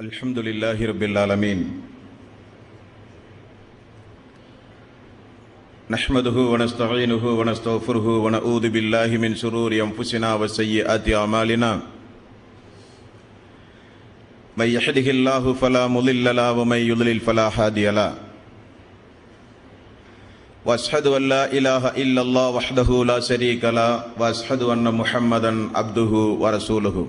الحمد لله رب العالمين نحمده ونستعينه ونستغفره ونعوذ بالله من شرور انفسنا وسيئات اعمالنا من يهده الله فلا مضل له ومن يضلل فلا هادي له واشهد ان لا اله الا الله وحده لا شريك له واشهد ان محمدا عبده ورسوله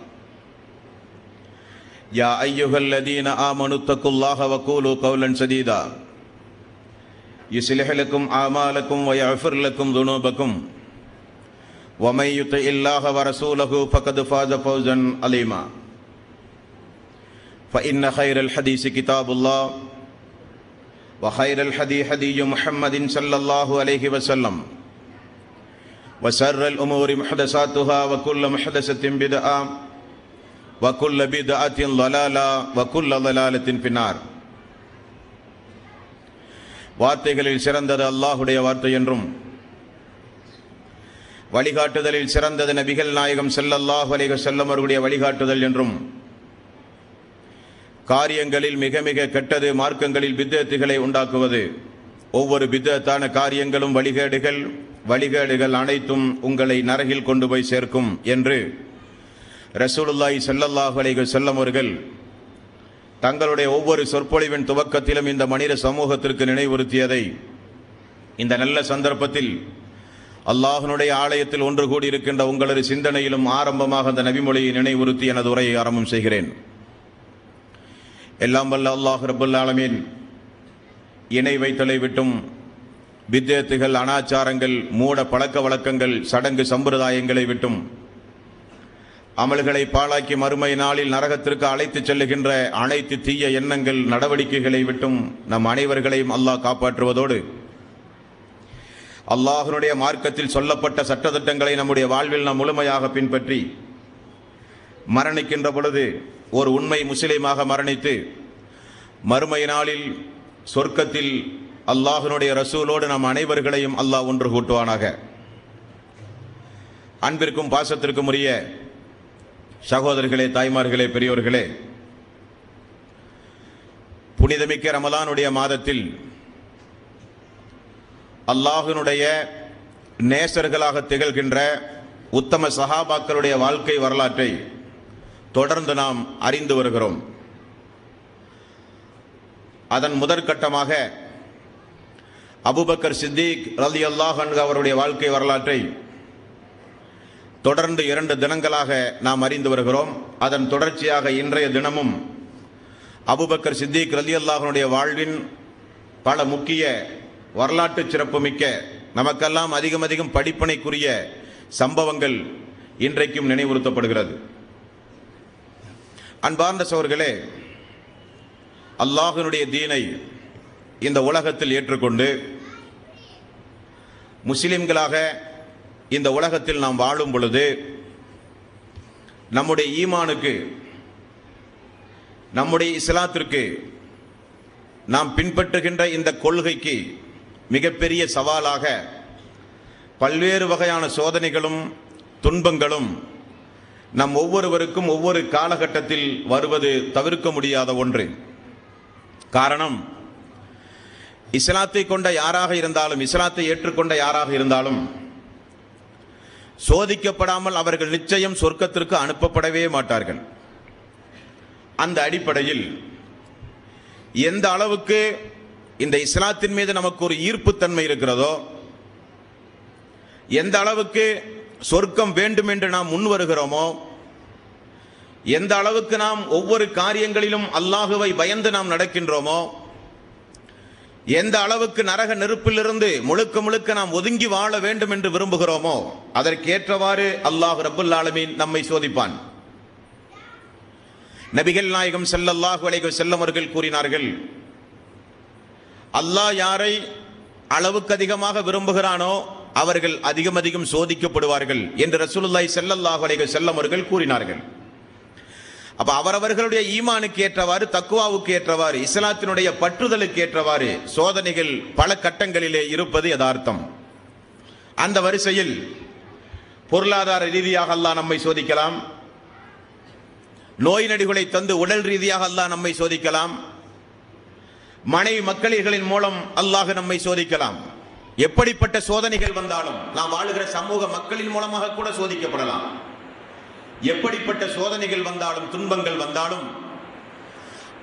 يا أيها الذين آمنوا اتقوا الله وقولوا قولا سديدا يصلح لكم أعمالكم ويغفر لكم ذنوبكم ومن يطع الله ورسوله فقد فاز فوزا عظيما فإن خير الحديث كتاب الله وخير الحدي حدي محمد صلى الله عليه وسلم وسر الأمور محدثاتها وكل محدثة بدعة வக்குல்ல பிதாத்தின் லலாலா வக்குல்ல லலாலத்தின் பின்னார் வார்த்தைகளில் சிறந்தது அல்லாஹுடைய வார்த்தை என்றும் வழிகாட்டுதலில் சிறந்தது நபிகள் நாயகம் செல்லல்லாஹ் வலிக செல்லமருடைய வழிகாட்டுதல் என்றும் காரியங்களில் மிக மிக கெட்டது மார்க்கங்களில் பித்தத்துகளை உண்டாக்குவது. ஒவ்வொரு பித்தத்தான காரியங்களும் வழிகேடுகள் வழிகேடுகள் அனைத்தும் உங்களை நரகில் கொண்டு போய் சேர்க்கும் என்று ரசூலுல்லாய் ஸல்லல்லாஹு அலைகள் செல்லம் அவர்கள் தங்களுடைய ஒவ்வொரு சொற்பொழிவின் துவக்கத்திலும் இந்த மனித சமூகத்திற்கு நினைவுறுத்தியதை இந்த நல்ல சந்தர்ப்பத்தில் அல்லாஹனுடைய ஆலயத்தில் ஒன்று கூடியிருக்கின்ற உங்களது சிந்தனையிலும் ஆரம்பமாக அந்த நபிமொழியை நினைவுறுத்தி எனது உரையை ஆரம்பம் செய்கிறேன். எல்லாம் வல்ல அல்லாஹ் ரபுல் இணை வைத்தலை விட்டும் வித்தியத்துகள் அனாச்சாரங்கள் மூட பழக்க வழக்கங்கள் சடங்கு சம்பிரதாயங்களை விட்டும் அமல்களை பாழாக்கி மறுமை நாளில் நரகத்திற்கு அழைத்துச் செல்லுகின்ற அனைத்து தீய எண்ணங்கள் நடவடிக்கைகளை விட்டும் நம் அனைவர்களையும் அல்லாஹ் காப்பாற்றுவதோடு அல்லாஹனுடைய மார்க்கத்தில் சொல்லப்பட்ட சட்டத்திட்டங்களை நம்முடைய வாழ்வில் நாம் முழுமையாக பின்பற்றி மரணிக்கின்ற பொழுது ஒரு உண்மை முஸ்லீமாக மரணித்து மறுமை நாளில் சொர்க்கத்தில் அல்லாஹனுடைய ரசூலோடு நம் அனைவர்களையும் அல்லாஹ் ஒன்று கூட்டுவானாக. அன்பிற்கும் பாசத்திற்கும் உரிய சகோதரர்களே தாய்மார்களே பெரியோர்களே புனிதமிக்க ரமலானுடைய மாதத்தில் அல்லாஹினுடைய நேசர்களாக திகழ்கின்ற உத்தம சஹாபாக்களுடைய வாழ்க்கை வரலாற்றை தொடர்ந்து நாம் அறிந்து வருகிறோம். அதன் முதற்கட்டமாக அபுபக்கர் சித்திக் ரலி அல்லாஹ் அவருடைய வாழ்க்கை வரலாற்றை தொடர்ந்து இரண்டு தினங்களாக நாம் அறிந்து வருகிறோம். அதன் தொடர்ச்சியாக இன்றைய தினமும் அபுபக்கர் சித்திக் ரலி அல்லாஹனுடைய வாழ்வின் பல முக்கிய வரலாற்று சிறப்புமிக்க நமக்கெல்லாம் அதிகம் அதிகம் படிப்பனைக்குரிய சம்பவங்கள் இன்றைக்கும் நினைவுறுத்தப்படுகிறது. அன்பார்ந்த சோர்களே அல்லாஹினுடைய தீனை இந்த உலகத்தில் ஏற்றுக்கொண்டு முஸ்லிம்களாக இந்த உலகத்தில் நாம் வாழும் பொழுது நம்முடைய ஈமானுக்கு நம்முடைய இஸ்லாத்திற்கு நாம் பின்பற்றுகின்ற இந்த கொள்கைக்கு மிகப்பெரிய சவாலாக பல்வேறு வகையான சோதனைகளும் துன்பங்களும் நம் ஒவ்வொருவருக்கும் ஒவ்வொரு காலகட்டத்தில் வருவது தவிர்க்க முடியாத ஒன்று. காரணம் இஸ்லாத்தை கொண்ட யாராக இருந்தாலும் இஸ்லாத்தை ஏற்றுக்கொண்ட யாராக இருந்தாலும் சோதிக்கப்படாமல் அவர்கள் நிச்சயம் சொர்க்கத்திற்கு அனுப்பப்படவே மாட்டார்கள். அந்த அடிப்படையில் எந்த அளவுக்கு இந்த இஸ்லாத்தின் மீது நமக்கு ஒரு ஈர்ப்புத்தன்மை இருக்கிறதோ எந்த அளவுக்கு சொர்க்கம் வேண்டும் என்று நாம் முன் வருகிறோமோ எந்த அளவுக்கு நாம் ஒவ்வொரு காரியங்களிலும் அல்லாஹுவை பயந்து நாம் நடக்கின்றோமோ எந்த அளவுக்கு நரக நெருப்பிலிருந்து முழுக்க முழுக்க நாம் ஒதுங்கி வாழ வேண்டும் என்று விரும்புகிறோமோ அதற்கேற்றவாறு அல்லாஹ் ரபுல் ஆலமீன் நம்மை சோதிப்பான். நபிகள் நாயகம் செல்லல்லாஹு அலைக செல்லமர்கள் கூறினார்கள் அல்லாஹ் யாரை அளவுக்கு அதிகமாக விரும்புகிறானோ அவர்கள் அதிகம் அதிகம் சோதிக்கப்படுவார்கள் என்று ரசூலுல்லாய் செல்லல்லாஹு அலைக செல்லமர்கள் கூறினார்கள். அப்ப அவரவர்களுடைய ஈமானுக்கு ஏற்றவாறு தக்குவாவுக்கு ஏற்றவாறு இஸ்லாத்தினுடைய பற்றுதலுக்கு ஏற்றவாறு சோதனைகள் பல கட்டங்களிலே இருப்பது யதார்த்தம். அந்த வரிசையில் பொருளாதார ரீதியாக அல்லாஹ் நம்மை சோதிக்கலாம். நோய் நடிகளை தந்து உடல் ரீதியாக அல்லாஹ் நம்மை சோதிக்கலாம். மனைவி மக்களிகளின் மூலம் அல்லாஹ் நம்மை சோதிக்கலாம். எப்படிப்பட்ட சோதனைகள் வந்தாலும் நாம் வாழுகிற சமூக மக்களின் மூலமாக கூட சோதிக்கப்படலாம். எப்படிப்பட்ட சோதனைகள் வந்தாலும் துன்பங்கள் வந்தாலும்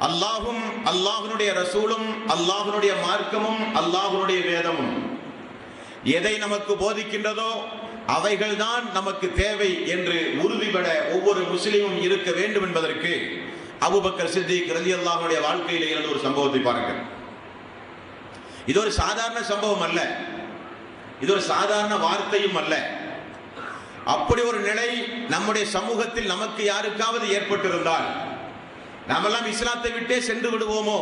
அல்லாஹும் அல்லாஹனுடைய ரசூலும் அல்லாஹனுடைய மார்க்கமும் அல்லாஹனுடைய வேதமும் எதை நமக்கு போதிக்கின்றதோ அவைகள்தான் நமக்கு தேவை என்று உறுதிபட ஒவ்வொரு முஸ்லீமும் இருக்க வேண்டும் என்பதற்கு அபுபக்கர் சித்திக் ரலியல்லாஹுடைய வாழ்க்கையில் இருந்த ஒரு சம்பவத்தை பாருங்கள். இது ஒரு சாதாரண சம்பவம் அல்ல. இது ஒரு சாதாரண வார்த்தையும் அல்ல. அப்படி ஒரு நிலை நம்முடைய சமூகத்தில் நமக்கு யாருக்காவது ஏற்பட்டிருந்தால் நாமெல்லாம் இஸ்லாத்தை விட்டே சென்று விடுவோமோ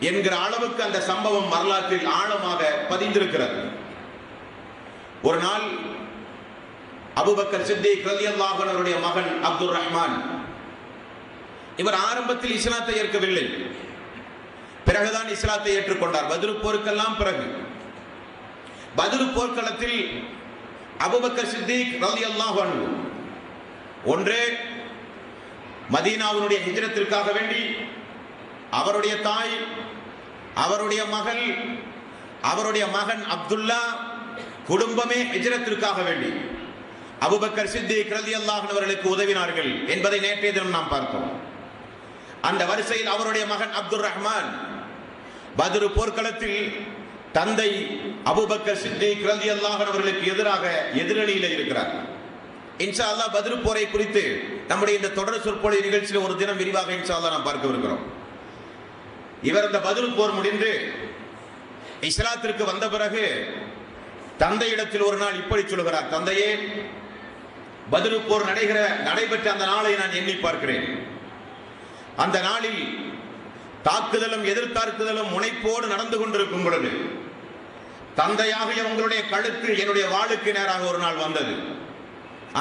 என்கிற அளவுக்கு அந்த சம்பவம் வரலாற்றில் ஆழமாக பதிந்திருக்கிறது. ஒரு நாள் அபுபக்கர் சித்திக் ரலியல்லாஹு அவருடைய மகன் அப்துல் ரஹ்மான் இவர் ஆரம்பத்தில் இஸ்லாத்தை ஏற்கவில்லை. பிறகுதான் இஸ்லாத்தை ஏற்றுக்கொண்டார். பதில் போருக்கெல்லாம் பிறகு. பதில் போர்க்களத்தில் அபுபக்கர் சித்திக் ரலி அல்லாஹ் ஒன்று மதீனாவுடைய ஹிஜ்ரத்திற்காக வேண்டி அவருடைய தாய் அவருடைய மகள் அவருடைய மகன் அப்துல்லா குடும்பமே ஹிஜ்ரத்திற்காக வேண்டி அபுபக்கர் சித்திக் அல்லாஹன் அவர்களுக்கு உதவினார்கள் என்பதை நேற்றைய தினம் நாம் பார்த்தோம். அந்த வரிசையில் அவருடைய மகன் அப்துல் ரஹ்மான் பதுரு போர்க்களத்தில் தந்தை அபுபக்கர் சித்திக் அல்லாஹன் அவர்களுக்கு எதிராக எதிரணியில் இருக்கிறார். இன்ஷா அல்லா பத்ரு போரை குறித்து நம்முடைய இந்த தொடர் சொற்பொழி நிகழ்ச்சியில் ஒரு தினம் விரிவாக இன்ஷா அல்லா நாம் பார்க்க இருக்கிறோம். இவர் இந்த பதில் போர் முடிந்து இஸ்லாத்திற்கு வந்த பிறகு தந்தையிடத்தில் ஒரு நாள் இப்படி சொல்கிறார் தந்தையே பதில் போர் நடைகிற நடைபெற்ற அந்த நாளை நான் எண்ணி பார்க்கிறேன். அந்த நாளில் தாக்குதலும் எதிர்த்தாக்குதலும் முனைப்போடு நடந்து கொண்டிருக்கும் பொழுது தந்தையாகிய உங்களுடைய கழுத்து என்னுடைய வாளுக்கு நேராக ஒரு நாள் வந்தது.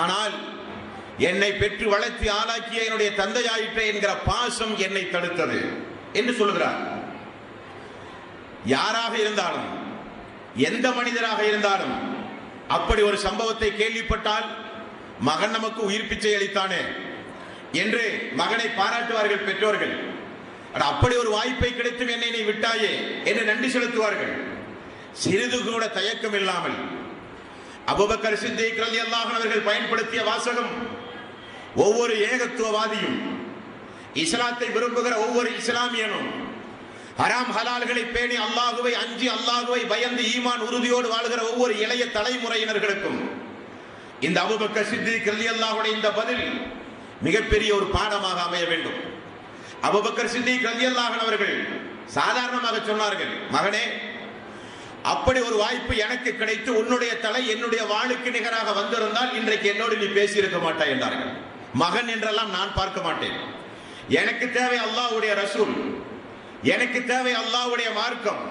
ஆனால் என்னை பெற்று வளர்த்தி ஆளாக்கிய என்னுடைய தந்தையாயிற்றே என்கிற பாசம் என்னை தடுத்தது என்று சொல்லுகிறார். யாராக இருந்தாலும் எந்த மனிதராக இருந்தாலும் அப்படி ஒரு சம்பவத்தை கேள்விப்பட்டால் மகன் நமக்கு உயிர் பிச்சை அளித்தானே என்று மகனை பாராட்டுவார்கள் பெற்றோர்கள். அப்படி ஒரு வாய்ப்பை கிடைத்தும் என்னை நீ விட்டாயே என்று நன்றி செலுத்துவார்கள். சிறிது கூட தயக்கம் இல்லாமல் அபுபக்கர் சித்திக் ரலியல்லாஹு அவர்கள் பயன்படுத்திய வாசகம் ஒவ்வொரு ஏகத்துவவாதியும் இஸ்லாத்தை விரும்புகிற ஒவ்வொரு இஸ்லாமியனும் ஹராம் ஹலால்களை பேணி அல்லாஹுவை அஞ்சி அல்லாஹுவை பயந்து ஈமான் உறுதியோடு வாழ்கிற ஒவ்வொரு இளைய தலைமுறையினர்களுக்கும் இந்த அபுபக்கர் சித்திக் ரலியல்லாஹுடைய இந்த பதில் மிகப்பெரிய ஒரு பாடமாக அமைய வேண்டும். அபுபக்கர் சித்திக் ரலியல்லாஹு அவர்கள் சாதாரணமாக சொன்னார்கள் மகனே அப்படி ஒரு வாய்ப்பு எனக்கு கிடைத்து உன்னுடைய தலை என்னுடைய வாளுக்கு நிகராக வந்திருந்தால் இன்றைக்கு என்னோடு நீ பேசியிருக்க மாட்டாய் என்றார்கள். மகன் என்றெல்லாம் நான் பார்க்க மாட்டேன். எனக்கு தேவை அல்லாஹ்வுடைய ரசூல். எனக்கு தேவை அல்லாஹ்வுடைய மார்க்கம்.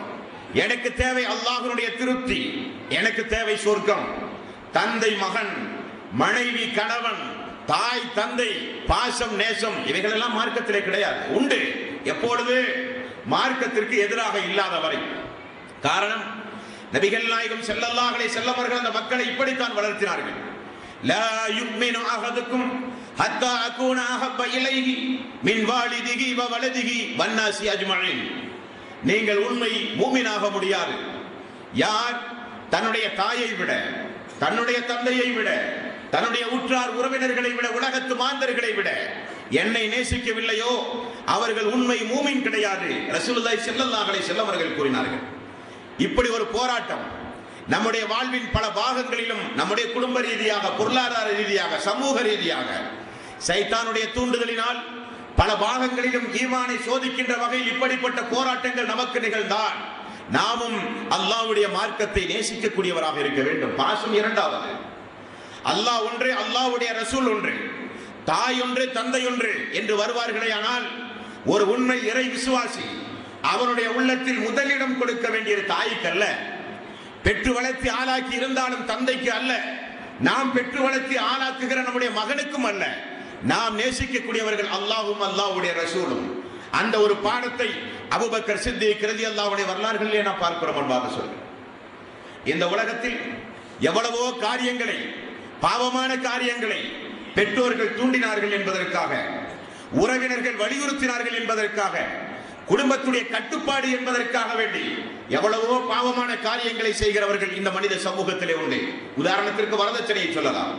எனக்கு தேவை அல்லாஹனுடைய திருப்தி. எனக்கு தேவை சொர்க்கம். தந்தை மகன் மனைவி கணவன் தாய் தந்தை பாசம் நேசம் இவைகளெல்லாம் மார்க்கத்திலே கிடையாது. உண்டு. எப்பொழுது? மார்க்கத்திற்கு எதிராக இல்லாத வரை. காரணம்? நபிகள் நாயகம் செல்லல்லாஹலை செல்லவர்கள் அந்த மக்களை இப்படித்தான் வளர்த்தினார்கள். லா யுக்மினு அஹதுக்கும் ஹத்தா அகூன அஹப்ப இலைஹி மின் வாலிதிகி வ வலதிகி வன்னாசி அஜ்மஈன் நீங்கள் உண்மை மூமினாக முடியாது. யார் தன்னுடைய தாயை விட தன்னுடைய தந்தையை விட தன்னுடைய உற்றார் உறவினர்களை விட உலகத்து மாந்தர்களை விட என்னை நேசிக்கவில்லையோ? அவர்கள் உண்மை மூமின் கிடையாது. ரசூலுல்லாஹி ஸல்லல்லாஹு அலைஹி வஸல்லம் அவர்கள் கூறினார்கள். இப்படி ஒரு போராட்டம் நம்முடைய வாழ்வின் பல பாகங்களிலும் நம்முடைய குடும்ப ரீதியாக பொருளாதார ரீதியாக சமூக ரீதியாக சைத்தானுடைய தூண்டுதலினால் பல பாகங்களிலும் ஈமானை சோதிக்கின்ற வகையில் இப்படிப்பட்ட போராட்டங்கள் நமக்கு நிகழ்ந்தால் நாமும் அல்லாஹ்வுடைய மார்க்கத்தை நேசிக்கக்கூடியவராக இருக்க வேண்டும். பாசம் இரண்டாவது. அல்லாஹ் ஒன்று அல்லாஹ்வுடைய ரசூல் ஒன்று தாய் ஒன்று தந்தை ஒன்று என்று வருவார்களே ஆனால் ஒரு உண்மை இறை விசுவாசி அவனுடைய உள்ளத்தில் முதலிடம் கொடுக்க வேண்டிய தாய்க்கு அல்ல. பெற்று வளர்த்தி ஆளாக்கி இருந்தாலும் தந்தைக்கு அல்ல. நாம் பெற்று வளர்த்தி ஆளாக்குகிற நம்முடைய மகனுக்கும் அல்ல. நாம் நேசிக்கக்கூடியவர்கள் அல்லாஹும் அல்லாஹ்வுடைய ரசூலும். அந்த ஒரு பாடத்தை அபுபக்கர் சித்தி கிருதி அல்லாவுடைய வரலாறுகளிலே நான் பார்க்கிறோம் அன்பாக சொல்கிறேன் இந்த உலகத்தில் எவ்வளவோ காரியங்களை பாவமான காரியங்களை பெற்றோர்கள் தூண்டினார்கள் என்பதற்காக உறவினர்கள் வலியுறுத்தினார்கள் என்பதற்காக குடும்பத்துடைய கட்டுப்பாடு என்பதற்காக வேண்டி எவ்வளவோ பாவமான காரியங்களை செய்கிறவர்கள் இந்த மனித சமூகத்திலே உண்டு. உதாரணத்திற்கு வரதட்சணையை சொல்லலாம்.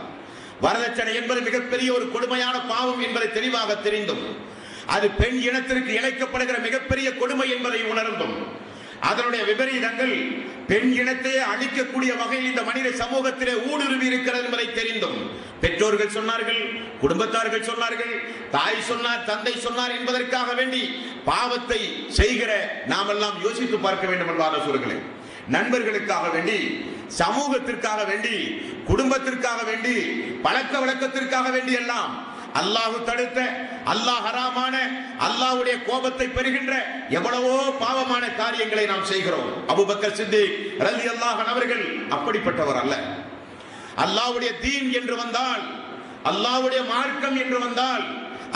வரதட்சணை என்பது மிகப்பெரிய ஒரு கொடுமையான பாவம் என்பதை தெளிவாக தெரிந்தும் அது பெண் இனத்திற்கு இழைக்கப்படுகிற மிகப்பெரிய கொடுமை என்பதை உணர்ந்தும் அதனுடைய விபரீதங்கள் பெண் இனத்தையே அழிக்கக்கூடிய வகையில் இந்த மனித சமூகத்திலே ஊடுருவி இருக்கிறது என்பதை தெரிந்தும். பெற்றோர்கள் சொன்னார்கள் குடும்பத்தார்கள் சொன்னார்கள் தாய் சொன்னார் தந்தை சொன்னார் என்பதற்காக வேண்டி பாவத்தை செய்கிற நாமெல்லாம் யோசித்து பார்க்க வேண்டும் என்பதாக சொல்கிறேன் நண்பர்களுக்காக வேண்டி சமூகத்திற்காக வேண்டி குடும்பத்திற்காக வேண்டி பழக்க வழக்கத்திற்காக வேண்டி எல்லாம் அல்லாஹு தடுத்த அல்லாஹ் ஹராமான அல்லாஹ்வுடைய கோபத்தை பெறுகின்ற எவ்வளவோ பாவமான காரியங்களை நாம் செய்கிறோம். அபுபக்கர் சித்திக் ரலி அல்லாஹன் அவர்கள் அப்படிப்பட்டவர் அல்ல. அல்லாஹ்வுடைய தீன் என்று வந்தால் அல்லாஹ்வுடைய மார்க்கம் என்று வந்தால்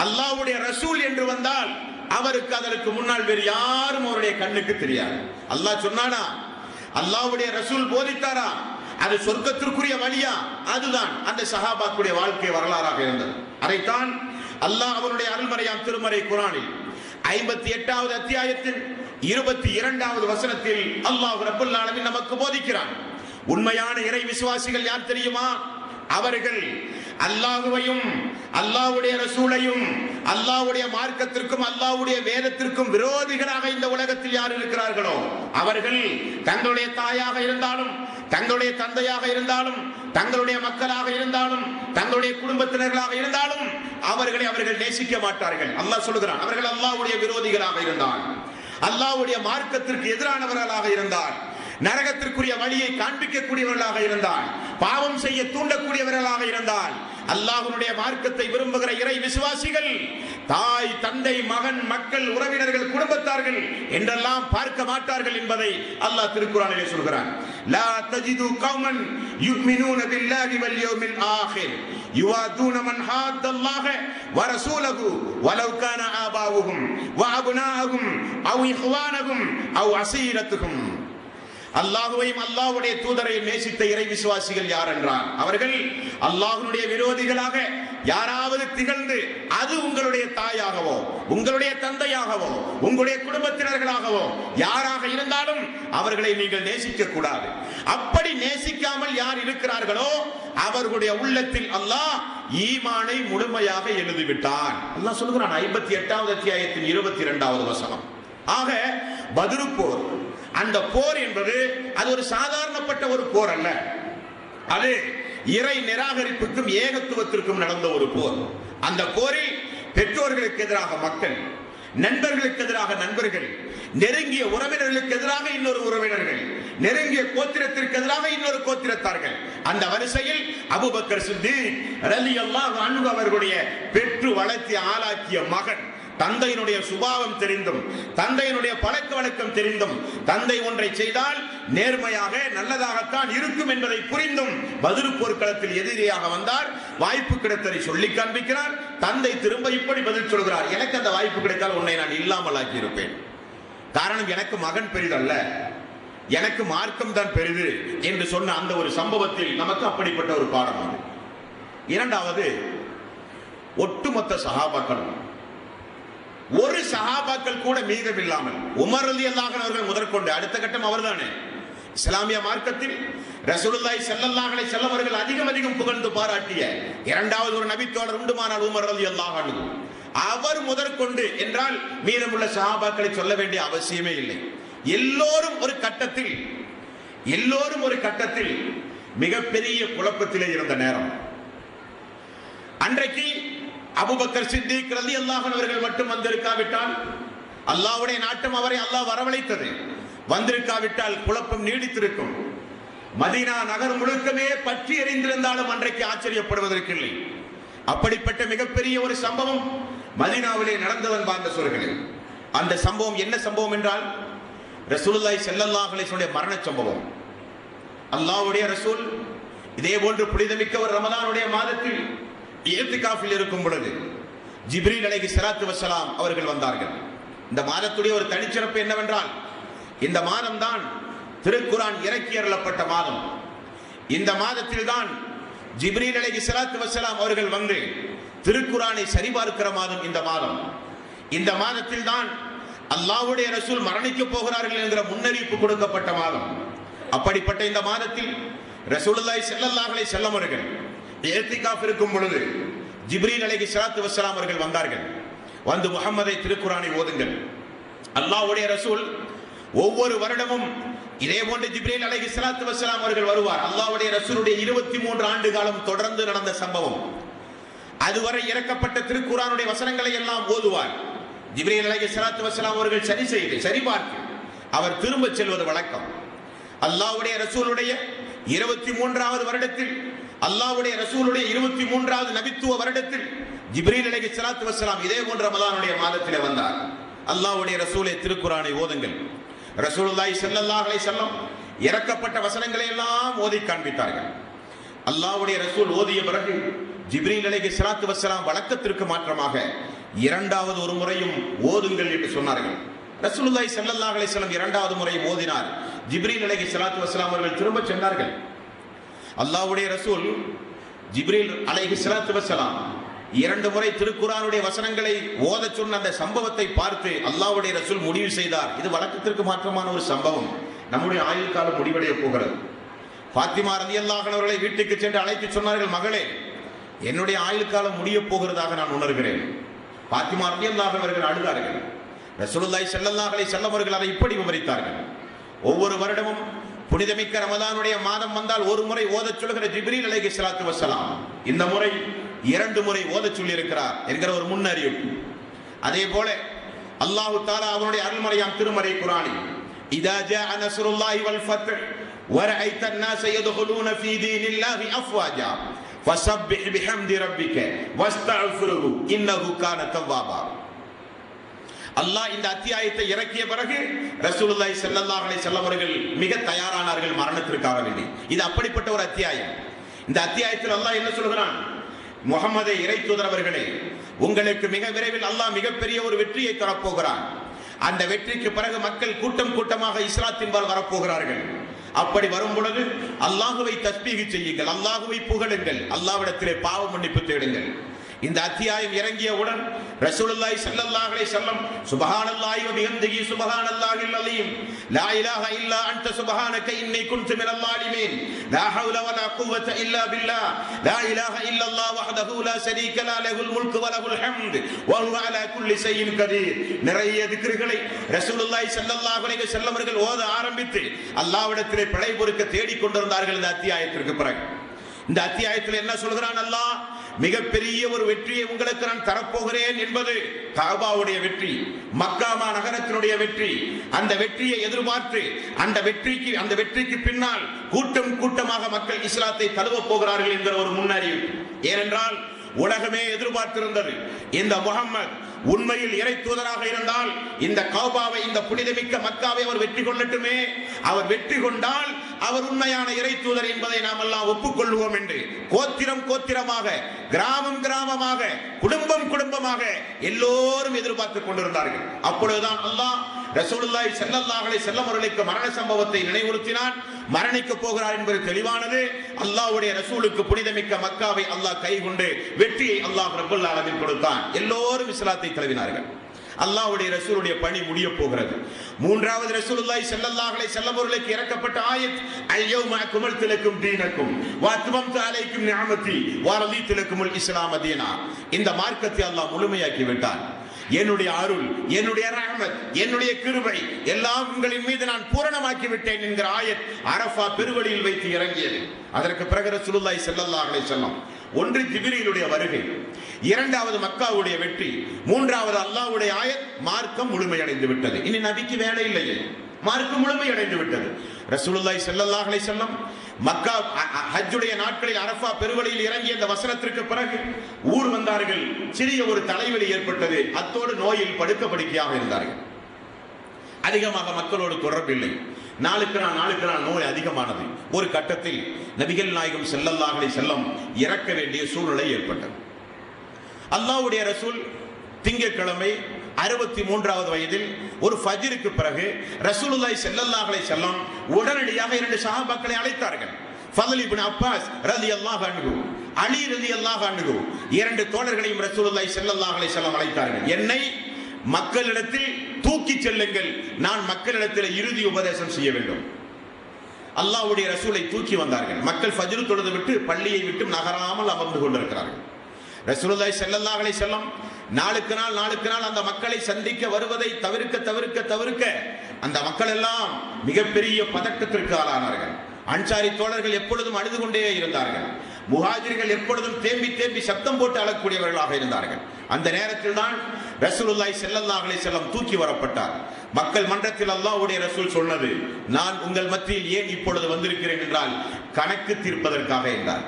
அல்லாஹ்வுடைய ரசூல் என்று வந்தால் அவருக்கு அதற்கு முன்னால் வேறு யாரும் அவருடைய கண்ணுக்கு தெரியாது. அல்லாஹ் சொன்னானா அல்லாஹ்வுடைய ரசூல் போதித்தாரா? அது சொர்க்கத்திற்குரிய வழியா? அதுதான். அந்த சஹாபாக்குடைய வாழ்க்கை வரலாறாக இருந்தது. அதைத்தான் அல்லாஹ் அவருடைய அருள்மறையாம் திருமறை குரானில் ஐம்பத்தி எட்டாவது அத்தியாயத்தில் இருபத்தி இரண்டாவது வசனத்தில் அல்லாஹ் ரப்பல் ஆலமீன் நமக்கு போதிக்கிறான். உண்மையான இறை விசுவாசிகள் யார் தெரியுமா? அவர்கள் அல்லாஹுவையும் அல்லாஹ்வுடைய ரசூலையும் அல்லாஹ்வுடைய மார்க்கத்திற்கும் அல்லாஹுடைய வேதத்திற்கும் விரோதிகளாக இந்த உலகத்தில் யார் இருக்கிறார்களோ? அவர்கள் தங்களுடைய தாயாக இருந்தாலும் தங்களுடைய தந்தையாக இருந்தாலும் தங்களுடைய மக்களாக இருந்தாலும் தங்களுடைய குடும்பத்தினர்களாக இருந்தாலும் அவர்களை அவர்கள் நேசிக்க மாட்டார்கள். அல்லாஹ் சொல்லுகிறான் அவர்கள் அல்லாவுடைய விரோதிகளாக இருந்தால் அல்லாஹ்வுடைய மார்க்கத்திற்கு எதிரானவர்களாக இருந்தால் நரகத்திற்குரிய வழியை காண்பிக்கக்கூடியவர்களாக இருந்தால் பாவம் செய்ய தூண்டக்கூடியவர்களாக இருந்தால் அல்லாஹனுடைய மார்க்கத்தை விரும்புகிற இறை விசுவாசிகள் தாய் தந்தை மகன் மக்கள் உறவினர்கள் குடும்பத்தார்கள் என்றெல்லாம் பார்க்க மாட்டார்கள் என்பதை அல்லாஹ் திருக்குறானிலே சொல்கிறான். لا تجد قوما يؤمنون بالله واليوم الآخر يوادون من حاد الله ورسوله ولو كان آباؤهم وأبناءهم أو إخوانهم أو عصيرتهم அல்லாஹுவையும் அல்லாஹுடைய தூதரையும் நேசித்த இறை விசுவாசிகள் யார் என்றால் அவர்கள் அல்லாஹுடைய விரோதிகளாக யாராவது திகழ்ந்து அது உங்களுடைய தாயாகவோ உங்களுடைய தந்தையாகவோ உங்களுடைய குடும்பத்தினர்களாகவோ யாராக இருந்தாலும் அவர்களை நீங்கள் நேசிக்க கூடாது அப்படி நேசிக்காமல் யார் இருக்கிறார்களோ அவர்களுடைய உள்ளத்தில் அல்லாஹ் ஈமானை முழுமையாக எழுதிவிட்டான். அல்லாஹ் சொல்கிறான் ஐம்பத்தி எட்டாவது அத்தியாயத்தின் இருபத்தி இரண்டாவது வசனம். ஆக பதிருப்போர் அந்த போர் என்பது அது ஒரு சாதாரணப்பட்ட ஒரு போர் அல்ல. அது இறை நிராகரிப்புக்கும் ஏகத்துவத்திற்கும் நடந்த ஒரு போர். அந்த போரில் பெற்றோர்களுக்கு எதிராக மக்கள் நண்பர்களுக்கு எதிராக நண்பர்கள் நெருங்கிய உறவினர்களுக்கு எதிராக இன்னொரு உறவினர்கள் நெருங்கிய கோத்திரத்திற்கு எதிராக இன்னொரு கோத்திரத்தார்கள். அந்த வரிசையில் அபுபக்கர் சித்தி ரலி அல்லாஹ் அன்பு அவர்களுடைய பெற்று வளர்த்தி ஆளாக்கிய மகன் தந்தையினுடைய சுபாவம் தெரிந்தும் தந்தையினுடைய பழக்க வழக்கம் தெரிந்தும் தந்தை ஒன்றை செய்தால் நேர்மையாக நல்லதாகத்தான் இருக்கும் என்பதை புரிந்தும் பதில் போர்க்களத்தில் எதிரியாக வந்தார். வாய்ப்பு கிடைத்ததை சொல்லி காண்பிக்கிறார். தந்தை திரும்ப இப்படி பதில் சொல்கிறார். எனக்கு அந்த வாய்ப்பு கிடைத்தால் உன்னை நான் இல்லாமல் ஆக்கியிருப்பேன். காரணம் எனக்கு மகன் பெரிதல்ல. எனக்கு மார்க்கம் தான் பெரிது என்று சொன்ன அந்த ஒரு சம்பவத்தில் நமக்கு அப்படிப்பட்ட ஒரு பாடம் இரண்டாவது ஒட்டுமொத்த சகாபாக்களும் சஹாபாக்கள் கூட மீதம் இல்லாமல் உமர் அலி அவர்கள் முதற்கொண்டு அடுத்த கட்டம் அவர்தானே? இஸ்லாமிய மார்க்கத்தில் ரசூலுல்லாய் செல்லல்லாஹனை செல்லவர்கள் அதிகம் அதிகம் புகழ்ந்து பாராட்டிய இரண்டாவது ஒரு நபித்தோழர் உண்டுமானால் உமர் அலி அன்ஹு. அவர் முதற்கொண்டு என்றால் மீதமுள்ள சஹாபாக்களை சொல்ல வேண்டிய அவசியமே இல்லை. எல்லோரும் ஒரு கட்டத்தில் எல்லோரும் ஒரு கட்டத்தில் மிகப்பெரிய குழப்பத்திலே இருந்த நேரம். அன்றைக்கு அபுபக்கர் சித்திக் ரலி அல்லாஹன் அவர்கள் மட்டும் வந்திருக்காவிட்டால் அல்லாஹ்வுடைய நாட்டம் அவரை அல்லாஹ் வரவழைத்தது. வந்திருக்காவிட்டால் குழப்பம் நீடித்திருக்கும். மதீனா நகர் முழுக்கமே பற்றி எறிந்திருந்தாலும் அன்றைக்கு ஆச்சரியப்படுவதற்கு இல்லை. அப்படிப்பட்ட மிகப்பெரிய ஒரு சம்பவம் மதீனாவிலே நடந்ததன் பார்த்த சொல்கிறேன் அந்த சம்பவம் என்ன சம்பவம் என்றால் ரசூலுல்லாய் ஸல்லல்லாஹு மரண சம்பவம். அல்லாஹ்வுடைய ரசூல் இதே போன்று புனிதமிக்க ஒரு ரமதானுடைய மாதத்தில் ஏத்திகாஃபில் இருக்கும் பொழுது ஜிப்ரீல் அலைகி சிராத்து வசலாம் அவர்கள் வந்தார்கள். இந்த மாதத்துடைய ஒரு தனிச்சிறப்பு என்னவென்றால் இந்த மாதம்தான் திருக்குரான் இறக்கி அருளப்பட்ட மாதம். இந்த மாதத்தில் தான் ஜிப்ரீல் அலைகி ஸலாத்து வசலாம் அவர்கள் வந்து திருக்குரானை சரிபார்க்கிற மாதம் இந்த மாதம். இந்த மாதத்தில் தான் அல்லாஹ்வுடைய ரசூல் மரணிக்க போகிறார்கள் என்கிற முன்னறிவிப்பு கொடுக்கப்பட்ட மாதம். அப்படிப்பட்ட இந்த மாதத்தில் ரசூலுல்லாய் ஸல்லல்லாஹு செல்லமர்கள் வஸல்லம் இருக்கும் பொழுது ஜிப்ரீல் அலைகி சலாத்து வசலாம் அவர்கள் வந்தார்கள். வந்து முஹம்மதை திருக்குரானை ஓதுங்கள். அல்லாஹ்வுடைய ரசூல் ஒவ்வொரு வருடமும் இதே போன்று ஜிப்ரீல் அலைஹி சலாத்து வசலாம் அவர்கள் வருவார். அல்லாஹ்வுடைய ரசூலுடைய 23 ஆண்டு காலம் தொடர்ந்து நடந்த சம்பவம். அதுவரை இறக்கப்பட்ட திருக்குரானுடைய வசனங்களை எல்லாம் ஓதுவார். ஜிப்ரீன் அலைஹி சலாத்து வசலாம் அவர்கள் சரி செய்து சரிபார்த்து அவர் திரும்ப செல்வது வழக்கம். அல்லாஹ்வுடைய ரசூலுடைய இருபத்தி மூன்றாவது வருடத்தில் அல்லாவுடைய ரசூலுடைய இருபத்தி மூன்றாவது நபித்துவ வருடத்தில் ஜிப்ரீல் அலகி சலாத்து வசலாம் இதே போன்ற ரமலானுடைய மாதத்திலே வந்தார். அல்லாவுடைய ரசூலை திருக்குரானை ஓதுங்கள். ரசூலுல்லாய் செல்லல்லாஹலை செல்லம் இறக்கப்பட்ட வசனங்களை எல்லாம் ஓதி காண்பித்தார்கள். அல்லாவுடைய ரசூல் ஓதிய பிறகு ஜிப்ரீல் அலைஹி சலாத்து வசலாம் வழக்கத்திற்கு மாற்றமாக இரண்டாவது ஒரு முறையும் ஓதுங்கள் என்று சொன்னார்கள். ரசூலுல்லாய் செல்லல்லாஹலை செல்லம் இரண்டாவது முறை ஓதினார். ஜிப்ரீல் அலைஹி சலாத்து வசலாம் அவர்கள் திரும்ப சென்றார்கள். அல்லாவுடைய ரசூல் ஜிப்ரீல் அலைஹி ஸலாத்து வசலாம் இரண்டு முறை திருக்குரானுடைய வசனங்களை ஓத சொன்ன அந்த சம்பவத்தை பார்த்து அல்லாஹ்வுடைய ரசூல் முடிவு செய்தார். இது வழக்கத்திற்கு மாற்றமான ஒரு சம்பவம். நம்முடைய ஆயுள் காலம் முடிவடைய போகிறது. பாத்திமா ரதி அல்லாஹனவர்களை வீட்டுக்கு சென்று அழைத்து சொன்னார்கள் மகளே என்னுடைய ஆயுள் காலம் முடிய போகிறதாக நான் உணர்கிறேன். பாத்திமா ரதி அவர்கள் அழுதார்கள். ரசூலுல்லாய் செல்லல்லாஹலை செல்லவர்கள் அதை இப்படி விவரித்தார்கள். ஒவ்வொரு வருடமும் புனிதமிக்க ரமலானுடைய மாதம் வந்தால் ஒரு முறை ஓதச் சொல்கிற ஜிப்ரீல் அலைஹி ஸலாத்து வஸலாம் இந்த முறை இரண்டு முறை ஓதச் சொல்லி இருக்கிறார் என்கிற ஒரு முன்னறிவிப்பு அதே போல அல்லாஹு தாலா அவனுடைய அருள்மறையாம் திருமறை குரானி இதா ஜாஅ நஸ்ருல்லாஹி வல் ஃபத்ஹ் ورأيت الناس يدخلون في دين الله أفواجا فسبح بحمد ربك واستغفره إنه كان توابا அல்லாஹ் இந்த அத்தியாயத்தை இறக்கிய பிறகு ரசூலுல்லாஹி ஸல்லல்லாஹு அலைஹி வஸல்லம் அவர்கள் மிக தயாரானார்கள் மரணத்திற்காக வேண்டி. இது அப்படிப்பட்ட ஒரு அத்தியாயம். இந்த அத்தியாயத்தில் அல்லாஹ் என்ன சொல்கிறான்? முகமதை இறை தூதரவர்களே உங்களுக்கு மிக விரைவில் அல்லாஹ் மிகப்பெரிய ஒரு வெற்றியை தரப்போகிறான். அந்த வெற்றிக்கு பிறகு மக்கள் கூட்டம் கூட்டமாக இஸ்லாத்தின்பால் வரப்போகிறார்கள். அப்படி வரும் பொழுது அல்லாஹுவை தஸ்பீகி செய்யுங்கள் அல்லாஹுவை புகழுங்கள் அல்லாவிடத்திலே பாவ மன்னிப்பு தேடுங்கள். இந்த அத்தியாயம் இறங்கியவுடன் ரசூலுல்லாஹி ஸல்லல்லாஹு அலைஹி வஸல்லம் சுப்ஹானல்லாஹி வ பிஹம்திஹி சுப்ஹானல்லாஹில் அலீம் லா இலாஹ இல்லா அன்த சுப்ஹானக இன்னி குன்து மினல் லாலிமீன் லா ஹவுல வலா குவத இல்லா பில்லாஹ் லா இலாஹ இல்லல்லாஹ் வஹ்தஹு லா ஷரீக லா லஹுல் முல்கு வ லஹுல் ஹம்த் வ ஹுவ அலா குல்லி ஷைஇன் கதீர் நிறைய திக்ருகளை ரசூலுல்லாஹி ஸல்லல்லாஹு அலைஹி வஸல்லம் அவர்கள் ஓத ஆரம்பித்து அல்லாஹ்விடத்திலே பிழை பொறுக்க தேடிக் கொண்டிருந்தார்கள் இந்த அத்தியாயத்திற்கு பிறகு இந்த அத்தியாயத்தில் என்ன சொல்கிறான் அல்லாஹ் மிகப்பெரிய ஒரு வெற்றியை உங்களுக்கு நான் தரப்போகிறேன் என்பது காபாவுடைய வெற்றி மக்காமா நகரத்தினுடைய வெற்றி. அந்த வெற்றியை எதிர்பார்த்து அந்த வெற்றிக்கு அந்த வெற்றிக்கு பின்னால் கூட்டம் கூட்டமாக மக்கள் இஸ்லாத்தை தழுவ போகிறார்கள் என்கிற ஒரு முன்னறிவிப்பு. ஏனென்றால் உலகமே எதிர்பார்த்திருந்தது. இந்த முகம்மது உண்மையில் இறை தூதராக இருந்தால் இந்த கௌபாவை இந்த புனிதமிக்க மக்காவை அவர் வெற்றி கொள்ளட்டுமே. அவர் வெற்றி கொண்டால் அவர் உண்மையான இறை தூதர் என்பதை நாம் எல்லாம் ஒப்புக்கொள்வோம் என்று கோத்திரம் கோத்திரமாக கிராமம் கிராமமாக குடும்பம் குடும்பமாக எல்லோரும் எதிர்பார்த்துக் கொண்டிருந்தார்கள். அப்பொழுதுதான் அல்லாஹ் ரசூலுல்லாய் செல்லல்லாஹலை செல்லம் அவர்களுக்கு மரண சம்பவத்தை நினைவுறுத்தினான். மரணிக்க போகிறார் என்பது தெளிவானது. அல்லாஹ்வுடைய ரசூலுக்கு புனிதமிக்க மக்காவை அல்லாஹ் கைகொண்டு வெற்றியை அல்லாஹ் ரப்பல் அளவில் கொடுத்தான். எல்லோரும் இஸ்லாத்தை தழுவினார்கள். அல்லாவுடைய ரசூலுடைய பணி முடிய போகிறது. மூன்றாவது ரசூலுல்லாய் செல்லல்லாஹலை செல்லவர்களுக்கு இறக்கப்பட்ட ஆயத் அல்யௌம அக்மல்து திலக்கும் தீனக்கும் வாத்துவம் தாலைக்கும் அலைக்கும் நிஅமதி வ இஸ்லாம் அதீனா இந்த மார்க்கத்தை அல்லாஹ் முழுமையாக்கி விட்டான். என்னுடைய அருள் என்னுடைய ரஹமத் என்னுடைய கிருபை எல்லாம் உங்களின் மீது நான் பூரணமாக்கி விட்டேன் என்கிற ஆயத் அரஃபா பெருவழியில் வைத்து இறங்கியது. அதற்கு பிறகு ரசூலுல்லாய் செல்லல்லாஹலை செல்லம் ஒன்று ஜிபிரியிலுடைய வருகை இரண்டாவது மக்காவுடைய வெற்றி மூன்றாவது அல்லாவுடைய ஆயத் மார்க்கம் முழுமையடைந்து விட்டது. இனி நபிக்கு வேலை இல்லையே மார்க்கம் முழுமையடைந்து விட்டது. ரசூலுல்லாய் ஸல்லல்லாஹு அலைஹி மக்கா ஹஜ்ஜுடைய நாட்களில் அரஃபா பெருவழியில் இறங்கிய அந்த வசனத்திற்கு பிறகு ஊர் வந்தார்கள். சிறிய ஒரு தலைவலி ஏற்பட்டது. அத்தோடு நோயில் படுக்க படுக்கையாக இருந்தார்கள். அதிகமாக மக்களோடு தொடர்பில்லை. நாளுக்கு நாள் நாளுக்கு நாள் நோய் அதிகமானது. ஒரு கட்டத்தில் நபிகள் நாயகம் செல்லல்லாஹலை செல்லம் இறக்க வேண்டிய சூழ்நிலை ஏற்பட்டது. அல்லாஹ்வுடைய ரசூல் திங்கட்கிழமை அறுபத்தி மூன்றாவது வயதில் ஒரு ஃபஜிருக்கு பிறகு ரசூலுல்லாய் செல்லல்லாஹலை செல்லம் உடனடியாக இரண்டு சஹாபாக்களை அழைத்தார்கள். ஃபضل இப்னு அப்பாஸ் ரலியல்லாஹு அணுகு அலி ரலியல்லாஹு அணுகு இரண்டு தோழர்களையும் ரசூலுல்லாய் செல்லல்லாஹலை செல்லம் அழைத்தார்கள். என்னை மக்களிடத்தில் தூக்கி செல்லுங்கள். நான் மக்களிடத்தில் இறுதி உபதேசம் செய்ய வேண்டும். அல்லாஹ்வுடைய ரசூலை தூக்கி வந்தார்கள். மக்கள் ஃபஜ்ரு தொழுது விட்டு பள்ளியை விட்டு நகராமல் அமர்ந்து கொண்டிருக்கிறார்கள். ரசூலுல்லாஹி செல்லல்லாகளை செல்லம் நாளுக்கு நாள் நாளுக்கு நாள் அந்த மக்களை சந்திக்க வருவதை தவிர்க்க தவிர்க்க தவிர்க்க அந்த மக்கள் எல்லாம் மிகப்பெரிய பதக்கத்திற்கு ஆளானார்கள். அன்சாரி தோழர்கள் எப்பொழுதும் அழுது கொண்டே இருந்தார்கள். முகாஜிர்கள் எப்பொழுதும் தேம்பி தேம்பி சத்தம் போட்டு அழக்கூடியவர்களாக இருந்தார்கள். அந்த நேரத்தில் தான் ரசூலுல்லாய் ஸல்லல்லாஹு அலைஹி செல்லம் தூக்கி வரப்பட்டார். மக்கள் மன்றத்தில் அல்லாஹ்வுடைய ரசூல் சொன்னது நான் உங்கள் மத்தியில் ஏன் இப்பொழுது வந்திருக்கிறேன்? என்றால் கணக்கு தீர்ப்பதற்காக என்றார்.